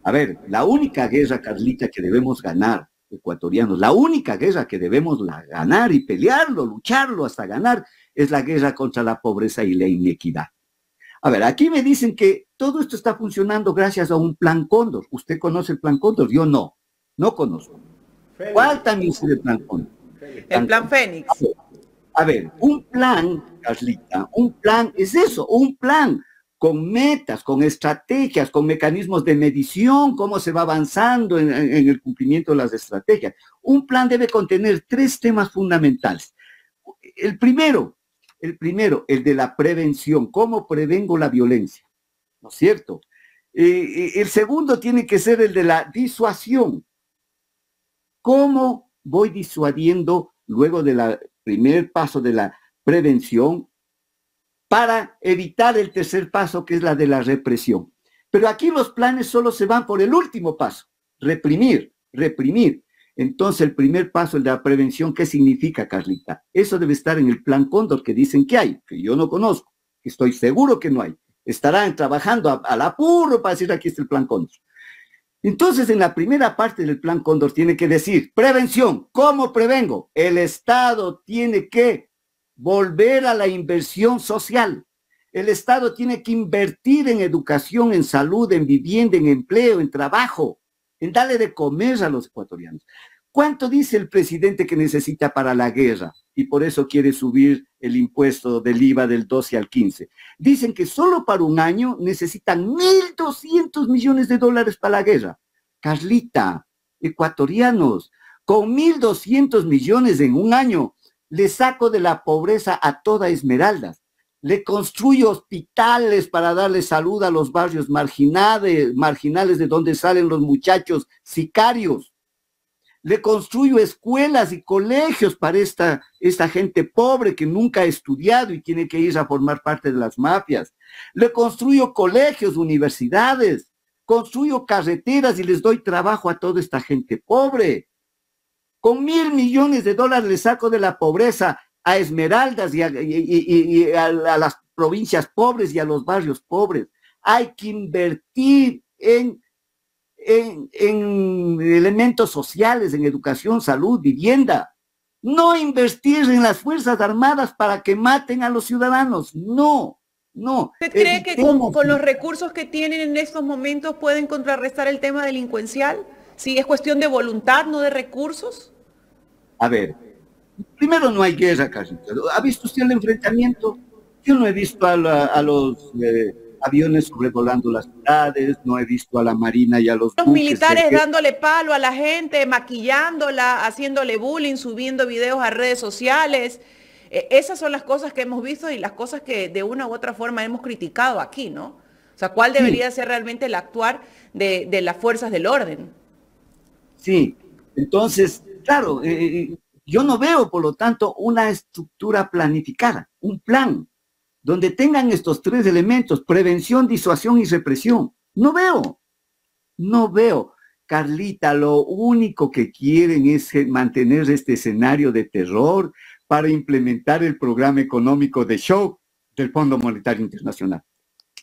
A ver, la única guerra, Carlita, que debemos ganar, ecuatorianos, la única guerra que debemos ganar y pelearlo, lucharlo hasta ganar, es la guerra contra la pobreza y la inequidad. A ver, aquí me dicen que todo esto está funcionando gracias a un plan Cóndor. ¿Usted conoce el plan Cóndor? Yo no, no conozco. ¿Cuál también es el plan Cóndor? El plan Fénix. A ver, un plan, Carlita, un plan es eso, un plan con metas, con estrategias, con mecanismos de medición, cómo se va avanzando en, en, el cumplimiento de las estrategias. Un plan debe contener tres temas fundamentales. El primero, el primero, el de la prevención, cómo prevengo la violencia, ¿no es cierto? Eh, eh, el segundo tiene que ser el de la disuasión. ¿Cómo voy disuadiendo luego del primer paso de la prevención para evitar el tercer paso que es la de la represión? Pero aquí los planes solo se van por el último paso, reprimir, reprimir. Entonces, el primer paso, el de la prevención, ¿qué significa, Carlita? Eso debe estar en el plan Cóndor que dicen que hay, que yo no conozco, que estoy seguro que no hay. Estarán trabajando al apuro para decir aquí está el plan Cóndor. Entonces, en la primera parte del plan Cóndor tiene que decir, prevención, ¿cómo prevengo? El Estado tiene que volver a la inversión social. El Estado tiene que invertir en educación, en salud, en vivienda, en empleo, en trabajo en darle de comer a los ecuatorianos. ¿Cuánto dice el presidente que necesita para la guerra? Y por eso quiere subir el impuesto del IVA del 12 al 15. Dicen que solo para un año necesitan 1.200 millones de dólares para la guerra. Carlita, ecuatorianos, con 1.200 millones en un año, le saco de la pobreza a toda Esmeraldas. Le construyo hospitales para darle salud a los barrios marginales, marginales de donde salen los muchachos sicarios le construyo escuelas y colegios para esta, esta gente pobre que nunca ha estudiado y tiene que ir a formar parte de las mafias. Le construyo colegios, universidades, construyo carreteras y les doy trabajo a toda esta gente pobre. Con mil millones de dólares le saco de la pobreza a Esmeraldas y a las provincias pobres y a los barrios pobres. Hay que invertir en en, elementos sociales, en educación, salud, vivienda. No invertir en las Fuerzas Armadas para que maten a los ciudadanos. No, no. ¿Usted cree que con, con, los recursos que tienen en estos momentos pueden contrarrestar el tema delincuencial? Si es cuestión de voluntad, no de recursos. A ver, primero no hay guerra, casi. ¿Ha visto usted el enfrentamiento? Yo no he visto a, a los... Eh, aviones sobrevolando las ciudades, no he visto a la Marina y a los... Los militares dándole palo a la gente, maquillándola, haciéndole bullying, subiendo videos a redes sociales. Eh, esas son las cosas que hemos visto y las cosas que de una u otra forma hemos criticado aquí, ¿no? O sea, ¿cuál debería ser realmente el actuar de, de, las fuerzas del orden? Sí, entonces, claro, eh, eh, yo no veo, por lo tanto, una estructura planificada, un plan donde tengan estos tres elementos, prevención, disuasión y represión. No veo, no veo. Carlita, lo único que quieren es mantener este escenario de terror para implementar el programa económico de shock del Fondo Monetario Internacional.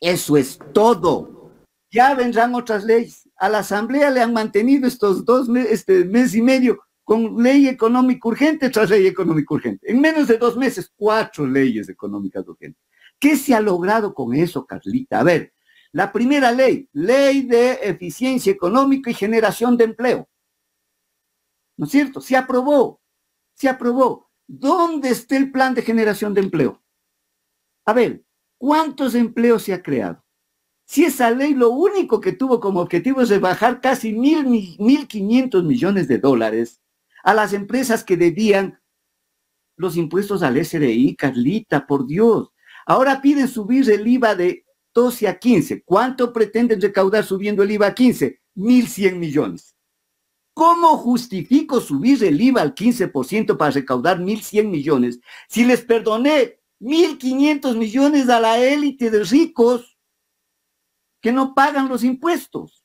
Eso es todo. Ya vendrán otras leyes. A la Asamblea le han mantenido estos dos meses, este mes y medio con ley económica urgente tras ley económica urgente. En menos de dos meses, cuatro leyes económicas urgentes. ¿Qué se ha logrado con eso, Carlita? A ver, la primera ley, ley de eficiencia económica y generación de empleo. ¿No es cierto? Se aprobó, se aprobó. ¿Dónde está el plan de generación de empleo? A ver, ¿cuántos empleos se ha creado? Si esa ley lo único que tuvo como objetivo es rebajar casi mil, mil quinientos millones de dólares a las empresas que debían los impuestos al SRI, Carlita, por Dios. Ahora piden subir el IVA de 12 a 15. ¿Cuánto pretenden recaudar subiendo el IVA a 15? 1.100 millones. ¿Cómo justifico subir el IVA al 15% para recaudar 1.100 millones si les perdoné 1.500 millones a la élite de ricos que no pagan los impuestos?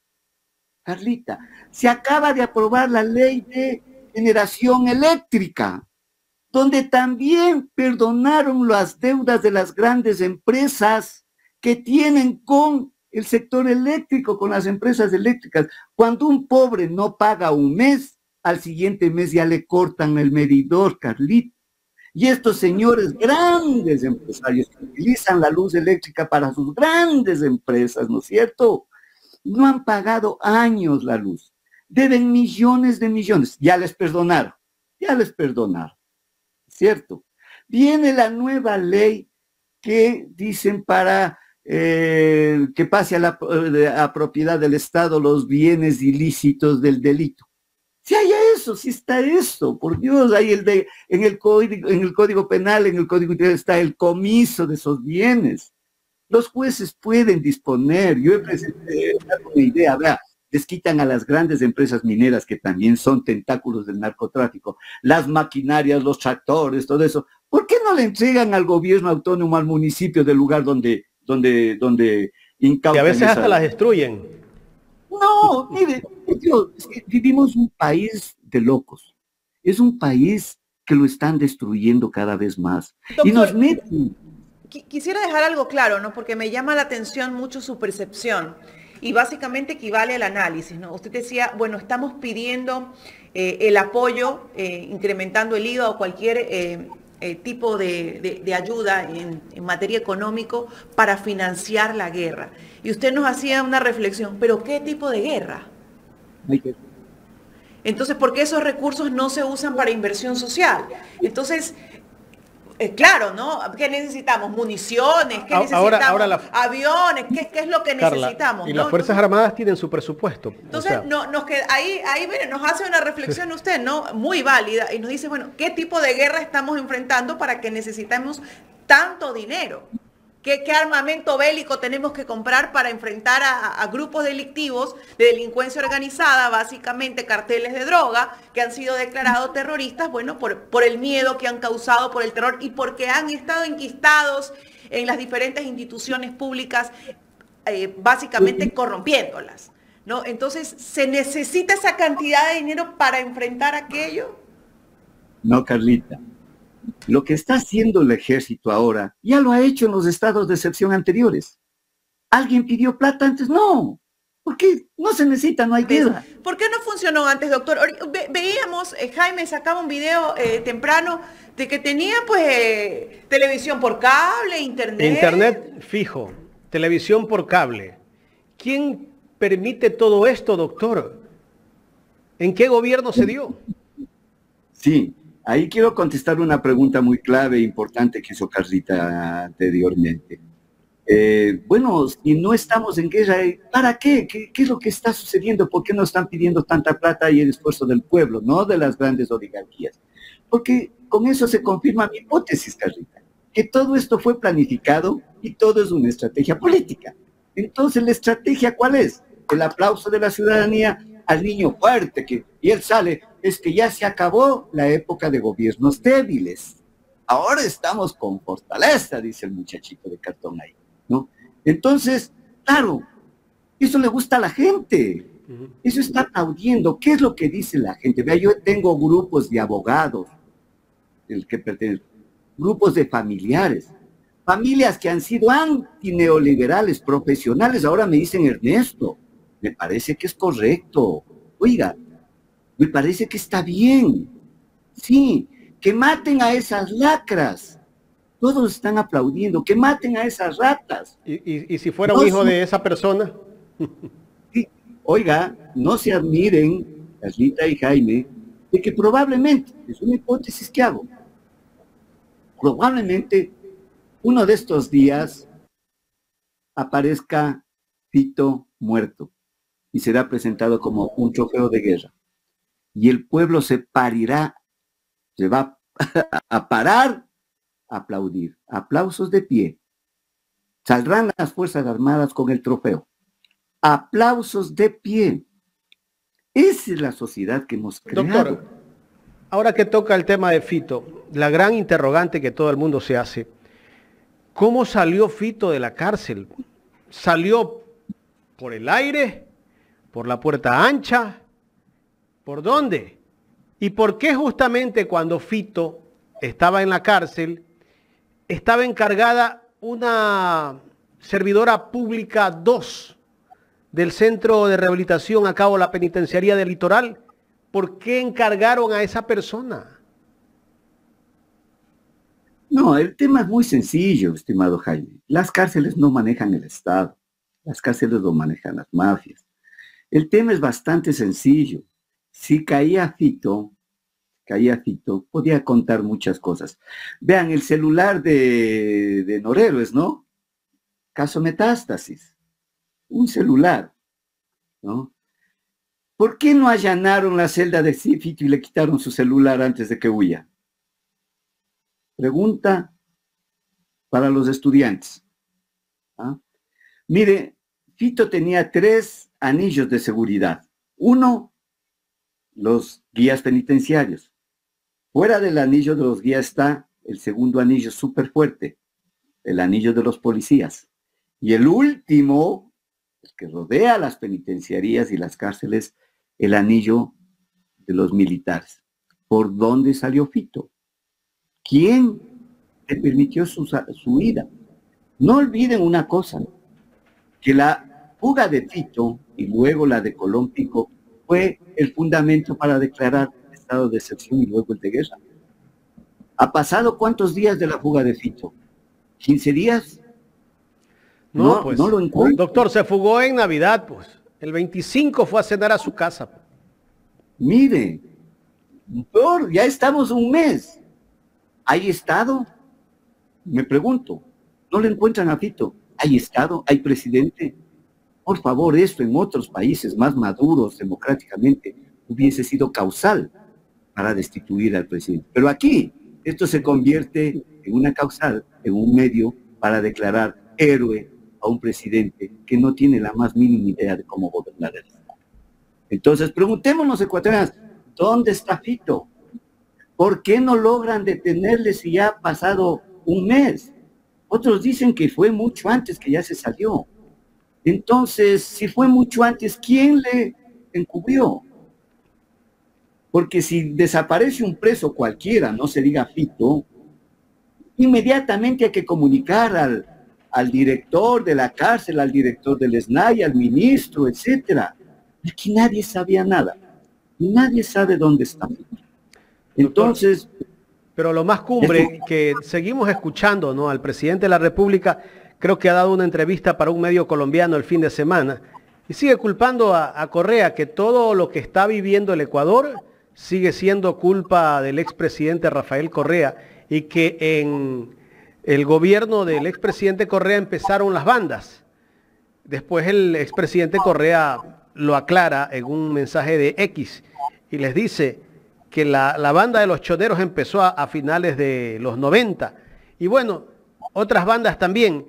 Carlita, se acaba de aprobar la ley de generación eléctrica donde también perdonaron las deudas de las grandes empresas que tienen con el sector eléctrico, con las empresas eléctricas. Cuando un pobre no paga un mes, al siguiente mes ya le cortan el medidor, Carlito. Y estos señores grandes empresarios que utilizan la luz eléctrica para sus grandes empresas, ¿no es cierto? No han pagado años la luz. Deben millones de millones. Ya les perdonaron. Ya les perdonaron. ¿cierto? Viene la nueva ley que dicen para eh, que pase a la propiedad del Estado los bienes ilícitos del delito. Si hay eso, si está eso, por Dios, hay el de, en el código, en el código penal, en el código está el comiso de esos bienes. Los jueces pueden disponer. Yo he presentado una idea, vea, les quitan a las grandes empresas mineras que también son tentáculos del narcotráfico, las maquinarias, los tractores, todo eso. ¿Por qué no le entregan al gobierno autónomo, al municipio del lugar donde, donde, donde incautan? Y a veces hasta las destruyen. No, mire, vivimos un país de locos. Es un país que lo están destruyendo cada vez más. y nos meten. Quisiera dejar algo claro, ¿no? Porque me llama la atención mucho su percepción y básicamente equivale al análisis. ¿no? Usted decía, bueno, estamos pidiendo eh, el apoyo, eh, incrementando el IVA o cualquier eh, tipo de, ayuda en, materia económico para financiar la guerra. Y usted nos hacía una reflexión, pero ¿qué tipo de guerra? Entonces, ¿por qué esos recursos no se usan para inversión social? Entonces, eh, claro, ¿no? ¿Qué necesitamos? Municiones, ¿qué necesitamos? Aviones, ¿qué, es lo que necesitamos? Y las Fuerzas Armadas tienen su presupuesto. Entonces, no, nos queda, ahí, ahí nos hace una reflexión usted, ¿no? Muy válida, y nos dice, bueno, ¿qué tipo de guerra estamos enfrentando para que necesitemos tanto dinero? ¿Qué, armamento bélico tenemos que comprar para enfrentar a, grupos delictivos de delincuencia organizada, básicamente carteles de droga, que han sido declarados terroristas, bueno, por, por el miedo que han causado por el terror y porque han estado enquistados en las diferentes instituciones públicas, eh, básicamente corrompiéndolas? ¿no? Entonces, ¿se necesita esa cantidad de dinero para enfrentar aquello? No, Carlita. Lo que está haciendo el ejército ahora ya lo ha hecho en los estados de excepción anteriores. ¿Alguien pidió plata antes? No. ¿Por qué? No se necesita, no hay guerra. ¿Por qué no funcionó antes, doctor? veíamos, eh, Jaime sacaba un video eh, temprano de que tenía pues eh, televisión por cable, internet. Internet fijo, televisión por cable. ¿Quién permite todo esto, doctor? ¿En qué gobierno se dio? Sí, Ahí quiero contestar una pregunta muy clave e importante que hizo Carlita anteriormente. Eh, bueno, si no estamos en guerra, ¿para qué? qué? es lo que está sucediendo? ¿Por qué no están pidiendo tanta plata y el esfuerzo del pueblo, no de las grandes oligarquías? Porque con eso se confirma mi hipótesis, Carlita, que todo esto fue planificado y todo es una estrategia política. Entonces, ¿la estrategia cuál es? El aplauso de la ciudadanía al niño fuerte, que, y él sale, es que ya se acabó la época de gobiernos débiles. Ahora estamos con fortaleza, dice el muchachito de cartón ahí, ¿no? Entonces, claro, eso le gusta a la gente. Eso está aplaudiendo. ¿Qué es lo que dice la gente? Vea, yo tengo grupos de abogados, el que pertenece, grupos de familiares, familias que han sido antineoliberales, profesionales, ahora me dicen Ernesto, me parece que es correcto. Oiga, me parece que está bien. Sí, que maten a esas lacras. Todos están aplaudiendo, que maten a esas ratas. ¿Y, si fuera un hijo de esa persona? Oiga, no se admiren, Carlita y Jaime, de que probablemente, es una hipótesis que hago, probablemente uno de estos días aparezca Fito muerto y será presentado como un trofeo de guerra. Y el pueblo se parirá, se va a parar a aplaudir. Aplausos de pie. Saldrán las Fuerzas Armadas con el trofeo. Aplausos de pie. Esa es la sociedad que hemos creado. Doctor, ahora que toca el tema de Fito, la gran interrogante que todo el mundo se hace, ¿cómo salió Fito de la cárcel? ¿Salió por el aire? ¿Por la puerta ancha? ¿Por dónde? ¿Y por qué justamente cuando Fito estaba en la cárcel, estaba encargada una servidora pública 2 del Centro de Rehabilitación a cabo la Penitenciaría del Litoral? ¿Por qué encargaron a esa persona? No, el tema es muy sencillo, estimado Jaime. Las cárceles no manejan el Estado, las cárceles lo manejan las mafias. El tema es bastante sencillo. Si caía Fito, caía Fito, podía contar muchas cosas. Vean, el celular de, de Noreros, ¿no? Caso metástasis. Un celular, ¿no? ¿Por qué no allanaron la celda de Fito y le quitaron su celular antes de que huya? Pregunta para los estudiantes. ¿Ah? Mire, Fito tenía tres anillos de seguridad. Uno, los guías penitenciarios. Fuera del anillo de los guías está el segundo anillo súper fuerte, el anillo de los policías. Y el último, el que rodea las penitenciarías y las cárceles, el anillo de los militares. ¿Por dónde salió Fito? ¿Quién le permitió su, su huida? No olviden una cosa, que la fuga de Fito y luego la de Colón Pico fue el fundamento para declarar el estado de excepción y luego el de guerra. ¿Ha pasado cuántos días de la fuga de Fito? ¿15 días? No, pues, no lo encuentro. Doctor, se fugó en Navidad, pues. El 25 fue a cenar a su casa. Mire, peor, ya estamos un mes. ¿Hay Estado? Me pregunto, ¿no le encuentran a Fito? ¿Hay Estado? ¿Hay presidente? Por favor, esto en otros países más maduros democráticamente hubiese sido causal para destituir al presidente. Pero aquí esto se convierte en una causal, en un medio para declarar héroe a un presidente que no tiene la más mínima idea de cómo gobernar el Estado. Entonces, preguntémonos, ecuatorianos, ¿dónde está Fito? ¿Por qué no logran detenerle si ya ha pasado un mes? Otros dicen que fue mucho antes que ya se salió. Entonces, si fue mucho antes, ¿quién le encubrió? Porque si desaparece un preso cualquiera, no se diga Fito, inmediatamente hay que comunicar al, al director de la cárcel, al director del SNAI, al ministro, etcétera. Aquí nadie sabía nada. Nadie sabe dónde está. Entonces... Pero lo más cumbre, que seguimos escuchando ¿no? al presidente de la República, creo que ha dado una entrevista para un medio colombiano el fin de semana, y sigue culpando a, Correa que todo lo que está viviendo el Ecuador sigue siendo culpa del expresidente Rafael Correa y que en el gobierno del expresidente Correa empezaron las bandas. Después el expresidente Correa lo aclara en un mensaje de X y les dice que la, banda de los choneros empezó a, finales de los 90. Y bueno, otras bandas también.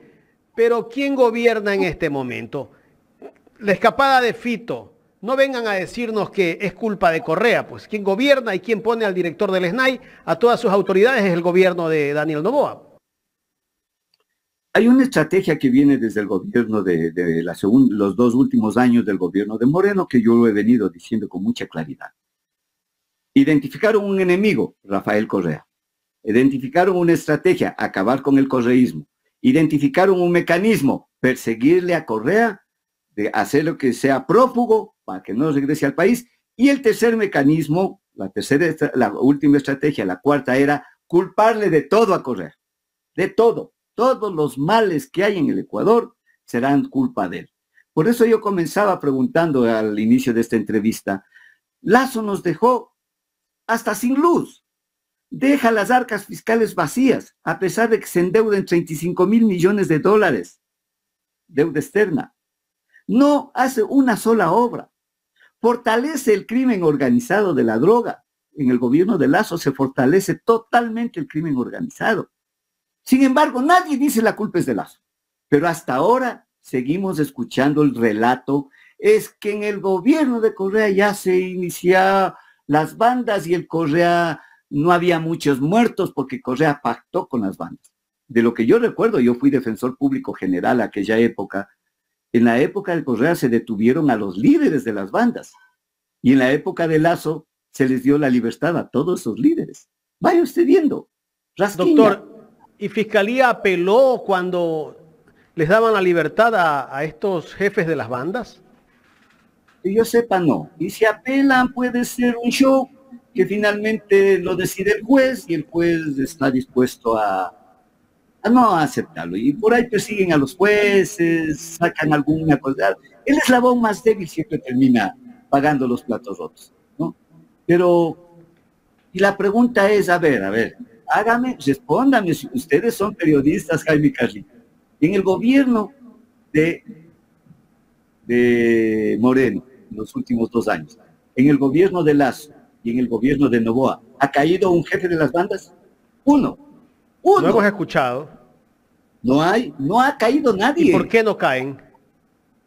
Pero ¿quién gobierna en este momento? La escapada de Fito. No vengan a decirnos que es culpa de Correa, pues quien gobierna y quien pone al director del SNAI a todas sus autoridades es el gobierno de Daniel Novoa. Hay una estrategia que viene desde el gobierno de, los dos últimos años del gobierno de Moreno que yo lo he venido diciendo con mucha claridad. Identificaron un enemigo, Rafael Correa. Identificaron una estrategia, acabar con el correísmo. Identificaron un mecanismo, perseguirle a Correa, de hacer lo que sea prófugo para que no regrese al país. Y el tercer mecanismo, la tercera, la última estrategia, la cuarta era culparle de todo a Correa, de todo todos los males que hay en el Ecuador serán culpa de él. Por eso yo comenzaba preguntando al inicio de esta entrevista, Lazo nos dejó hasta sin luz, deja las arcas fiscales vacías, a pesar de que se endeuden 35 mil millones de dólares, deuda externa. No hace una sola obra. Fortalece el crimen organizado de la droga. En el gobierno de Lazo se fortalece totalmente el crimen organizado. Sin embargo, nadie dice la culpa es de Lazo. Pero hasta ahora seguimos escuchando el relato. Es que en el gobierno de Correa ya se iniciaron las bandas y el Correa no había muchos muertos porque Correa pactó con las bandas. De lo que yo recuerdo, yo fui defensor público general aquella época. En la época de Correa se detuvieron a los líderes de las bandas. Y en la época de Lazo se les dio la libertad a todos esos líderes. Vaya usted viendo. Doctor, ¿Y Fiscalía apeló cuando les daban la libertad a, estos jefes de las bandas? Que yo sepa, no. Y si apelan puede ser un show que finalmente lo decide el juez y el juez está dispuesto a, no aceptarlo. Y por ahí persiguen a los jueces, sacan alguna cosa. El eslabón más débil siempre termina pagando los platos rotos, ¿no? Pero, y la pregunta es, a ver, a ver, hágame, respóndame, si ustedes son periodistas, Jaime Carlito. En el gobierno de, de Moreno, en los últimos dos años, en el gobierno de Lazo y en el gobierno de Novoa, ¿ha caído un jefe de las bandas? Uno. Uno. No hemos escuchado. No hay, no ha caído nadie. ¿Y por qué no caen?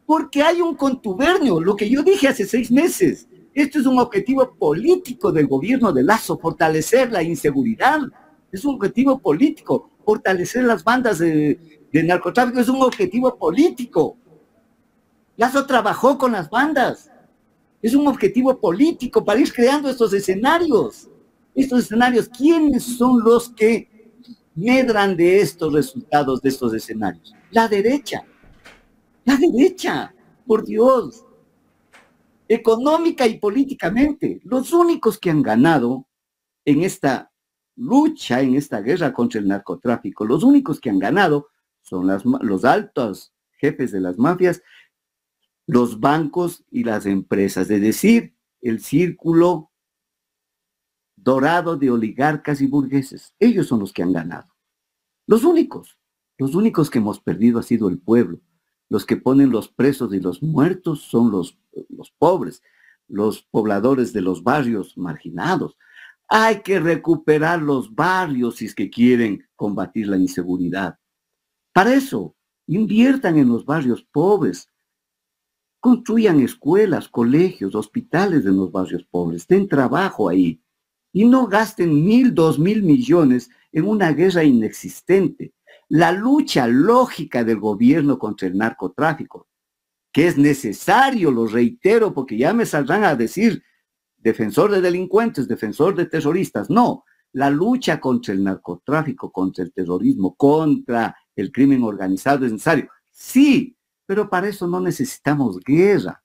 Porque hay un contubernio, lo que yo dije hace seis meses. Esto es un objetivo político del gobierno de Lazo, fortalecer la inseguridad, es un objetivo político. Fortalecer las bandas de, narcotráfico es un objetivo político. Lazo trabajó con las bandas. Es un objetivo político para ir creando estos escenarios. Estos escenarios, ¿quiénes son los que medran de estos resultados, de estos escenarios? La derecha. La derecha, por Dios. Económica y políticamente. Los únicos que han ganado en esta lucha en esta guerra contra el narcotráfico. Los únicos que han ganado son los altos jefes de las mafias, los bancos y las empresas. Es decir, el círculo dorado de oligarcas y burgueses. Ellos son los que han ganado. Los únicos, los únicos que hemos perdido ha sido el pueblo. Los que ponen los presos y los muertos son los, los pobres, los pobladores de los barrios marginados. Hay que recuperar los barrios si es que quieren combatir la inseguridad. Para eso, inviertan en los barrios pobres, construyan escuelas, colegios, hospitales en los barrios pobres, den trabajo ahí y no gasten mil, dos mil millones en una guerra inexistente. La lucha lógica del gobierno contra el narcotráfico, que es necesario, lo reitero, porque ya me saldrán a decir defensor de delincuentes, defensor de terroristas. No, la lucha contra el narcotráfico, contra el terrorismo, contra el crimen organizado es necesario. Sí, pero para eso no necesitamos guerra.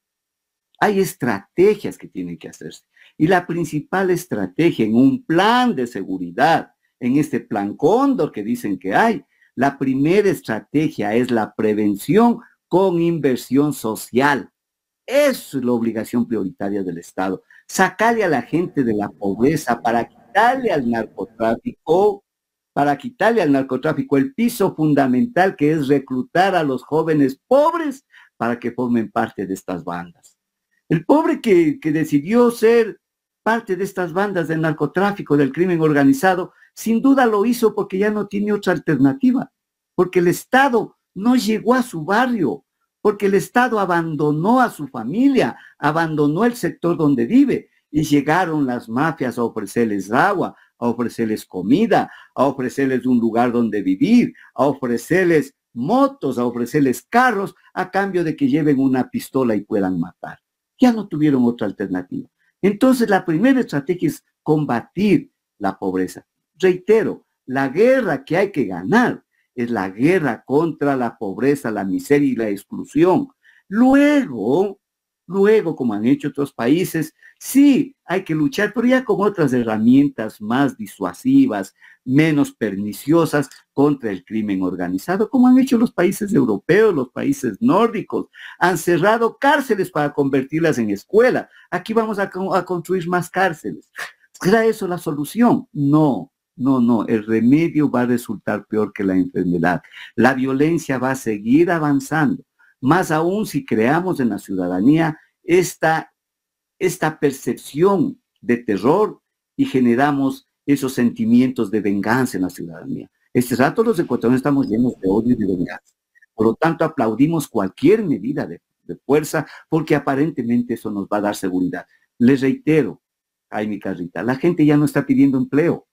Hay estrategias que tienen que hacerse. Y la principal estrategia en un plan de seguridad, en este plan cóndor que dicen que hay, la primera estrategia es la prevención con inversión social. Es la obligación prioritaria del Estado. Sacarle a la gente de la pobreza para quitarle al narcotráfico, para quitarle al narcotráfico el piso fundamental que es reclutar a los jóvenes pobres para que formen parte de estas bandas. El pobre que, que decidió ser parte de estas bandas del narcotráfico, del crimen organizado, sin duda lo hizo porque ya no tiene otra alternativa, porque el Estado no llegó a su barrio, porque el Estado abandonó a su familia, abandonó el sector donde vive y llegaron las mafias a ofrecerles agua, a ofrecerles comida, a ofrecerles un lugar donde vivir, a ofrecerles motos, a ofrecerles carros, a cambio de que lleven una pistola y puedan matar. Ya no tuvieron otra alternativa. Entonces, la primera estrategia es combatir la pobreza. Reitero, la guerra que hay que ganar es la guerra contra la pobreza, la miseria y la exclusión. Luego, luego, como han hecho otros países, sí, hay que luchar, pero ya con otras herramientas más disuasivas, menos perniciosas contra el crimen organizado, como han hecho los países europeos, los países nórdicos. Han cerrado cárceles para convertirlas en escuelas. Aquí vamos a, construir más cárceles. ¿Será eso la solución? No, no, no, el remedio va a resultar peor que la enfermedad. La violencia va a seguir avanzando, más aún si creamos en la ciudadanía esta, esta percepción de terror y generamos esos sentimientos de venganza en la ciudadanía. Este rato los ecuatorianos estamos llenos de odio y de venganza. Por lo tanto, aplaudimos cualquier medida de, de fuerza porque aparentemente eso nos va a dar seguridad. Les reitero, Jaime Carrita, la gente ya no está pidiendo empleo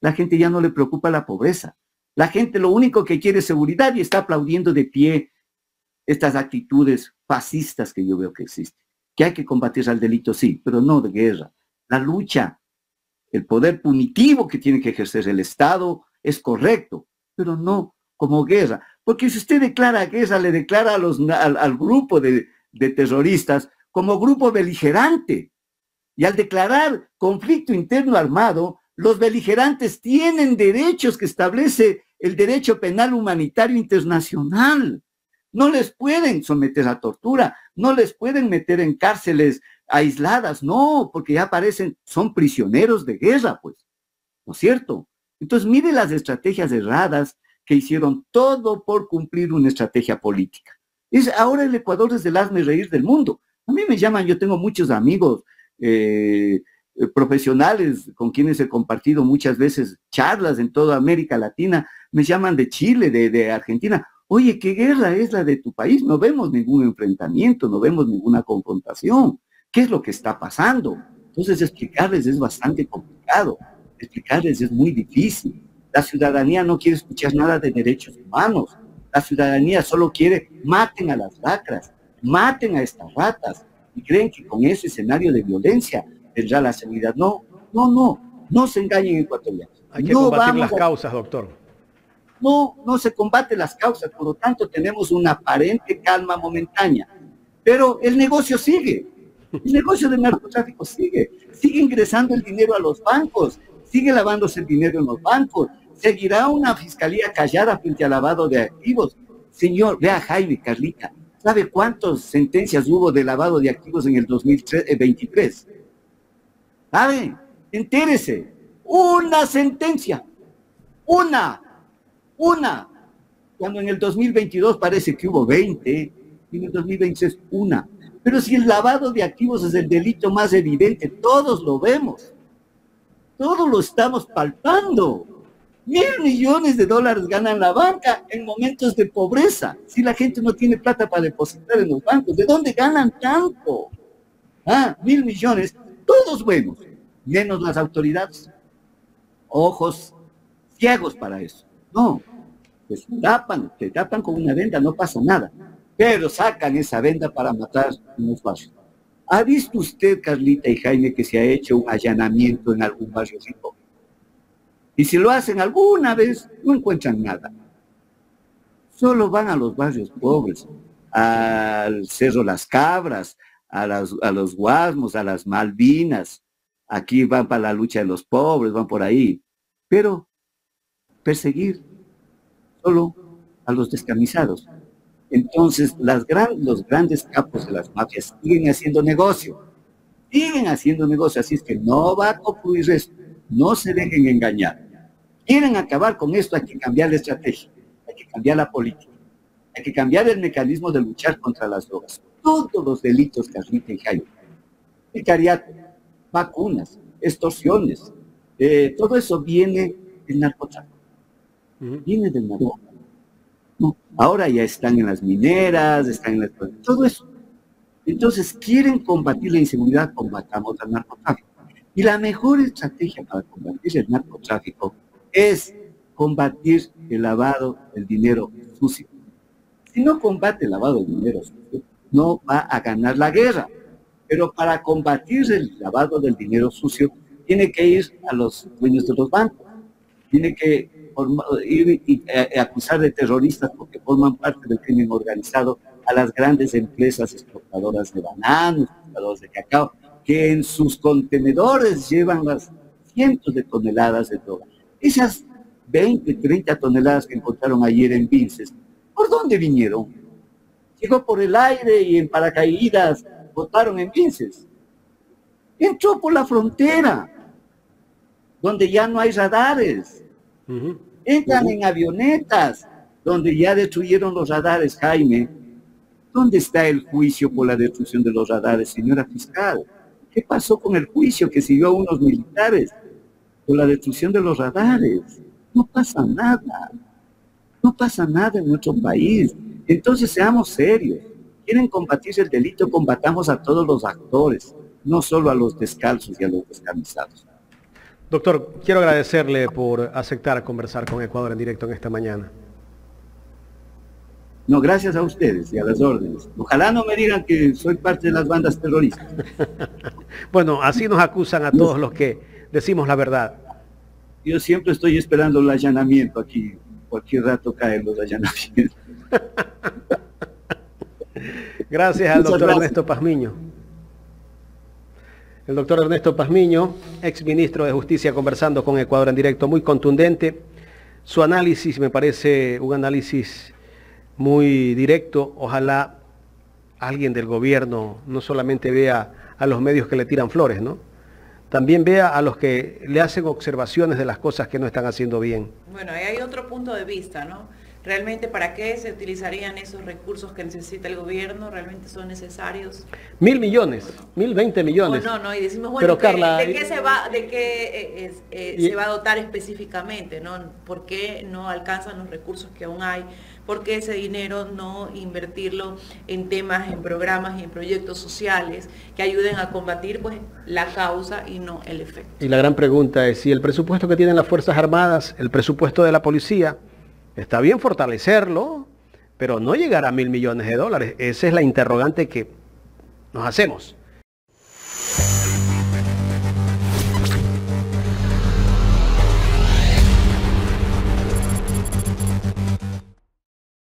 la gente ya no le preocupa la pobreza. La gente lo único que quiere es seguridad y está aplaudiendo de pie estas actitudes fascistas que yo veo que existen. Que hay que combatir al delito, sí, pero no de guerra. La lucha, el poder punitivo que tiene que ejercer el Estado es correcto, pero no como guerra. Porque si usted declara guerra, le declara al, grupo de terroristas como grupo beligerante. Y al declarar conflicto interno armado, los beligerantes tienen derechos que establece el derecho penal humanitario internacional. No les pueden someter a tortura, no les pueden meter en cárceles aisladas, no, porque ya parecen, son prisioneros de guerra, pues, ¿no es cierto? Entonces, mire las estrategias erradas que hicieron todo por cumplir una estrategia política. Es ahora el Ecuador es el hazme reír del mundo. A mí me llaman, yo tengo muchos amigos eh, profesionales con quienes he compartido muchas veces charlas en toda América Latina, me llaman de Chile, de, Argentina. Oye, ¿qué guerra es la de tu país? No vemos ningún enfrentamiento, no vemos ninguna confrontación. ¿Qué es lo que está pasando? Entonces explicarles es bastante complicado, explicarles es muy difícil. La ciudadanía no quiere escuchar nada de derechos humanos. La ciudadanía solo quiere maten a las lacras, maten a estas ratas y creen que con ese escenario de violencia tendrá la seguridad. No, no, no, no se engañen ecuatorianos. Hay que no combatir las causas, doctor. No, no se combate las causas, por lo tanto tenemos una aparente calma momentánea. Pero el negocio sigue, el negocio del narcotráfico sigue, sigue ingresando el dinero a los bancos, sigue lavándose el dinero en los bancos, seguirá una fiscalía callada frente al lavado de activos. Señor, vea Jaime, Carlita, ¿sabe cuántas sentencias hubo de lavado de activos en el 2023? ¿Sabe? Entérese. Una sentencia. Una. Una. Cuando en el 2022 parece que hubo 20, y en el 2026 una. Pero si el lavado de activos es el delito más evidente, todos lo vemos. Todos lo estamos palpando. Mil millones de dólares ganan la banca en momentos de pobreza. Si la gente no tiene plata para depositar en los bancos, ¿de dónde ganan tanto? Ah, mil millones. Todos vemos, menos las autoridades. Ojos ciegos para eso. No, pues tapan, te tapan con una venda, no pasa nada pero sacan esa venda para matar en los barrios. ¿Ha visto usted, Carlita y Jaime, que se ha hecho un allanamiento en algún barrio rico? Y si lo hacen alguna vez, no encuentran nada. Solo van a los barrios pobres, al Cerro Las Cabras, a, a los Guasmos, a las Malvinas. Aquí van para la lucha de los pobres, van por ahí. Pero perseguir solo a los descamisados. Entonces, las los grandes capos de las mafias siguen haciendo negocio, siguen haciendo negocio, así es que no va a concluir esto, no se dejen engañar. Quieren acabar con esto, hay que cambiar la estrategia, hay que cambiar la política, hay que cambiar el mecanismo de luchar contra las drogas. Todos los delitos que admiten Jaime, cariato, vacunas, extorsiones, eh, todo eso viene del narcotráfico, viene del narcotráfico. Ahora ya están en las mineras, están en las... todo eso. Entonces, quieren combatir la inseguridad, combatamos al narcotráfico. Y la mejor estrategia para combatir el narcotráfico es combatir el lavado del dinero sucio. Si no combate el lavado del dinero sucio, no va a ganar la guerra. Pero para combatir el lavado del dinero sucio, tiene que ir a los dueños de los bancos, tiene que ir y, eh, acusar de terroristas porque forman parte del crimen organizado a las grandes empresas exportadoras de bananos, exportadoras de cacao, que en sus contenedores llevan las cientos de toneladas de droga. Esas 20, 30 toneladas que encontraron ayer en Vinces, ¿por dónde vinieron? Llegó por el aire y en paracaídas botaron en Vinces. Entró por la frontera, donde ya no hay radares. Entran en avionetas, donde ya destruyeron los radares, Jaime. ¿Dónde está el juicio por la destrucción de los radares, señora fiscal? ¿Qué pasó con el juicio que siguió a unos militares por la destrucción de los radares? No pasa nada. No pasa nada en nuestro país. Entonces seamos serios. Quieren combatir el delito, combatamos a todos los actores, no solo a los descalzos y a los descamisados. Doctor, quiero agradecerle por aceptar conversar con Ecuador en directo en esta mañana. No, gracias a ustedes y a las órdenes. Ojalá no me digan que soy parte de las bandas terroristas. bueno, así nos acusan a todos los que decimos la verdad. Yo siempre estoy esperando el allanamiento aquí. Cualquier rato caen los allanamientos. gracias al doctor Ernesto Pazmiño. El doctor Ernesto Pazmiño, ex ministro de Justicia, conversando con Ecuador en directo, muy contundente. Su análisis me parece un análisis muy directo. Ojalá alguien del gobierno no solamente vea a los medios que le tiran flores, ¿no? También vea a los que le hacen observaciones de las cosas que no están haciendo bien. Bueno, ahí hay otro punto de vista, ¿no? ¿Realmente para qué se utilizarían esos recursos que necesita el gobierno? ¿Realmente son necesarios? Mil millones, mil veinte millones. no, no, y decimos, bueno, ¿de qué se va, de qué eh, eh, se va a dotar específicamente? ¿no? ¿Por qué no alcanzan los recursos que aún hay? ¿Por qué ese dinero no invertirlo en temas, en programas y en proyectos sociales que ayuden a combatir pues, la causa y no el efecto? Y la gran pregunta es si el presupuesto que tienen las Fuerzas Armadas, el presupuesto de la policía, Está bien fortalecerlo, pero no llegar a mil millones de dólares. Esa es la interrogante que nos hacemos.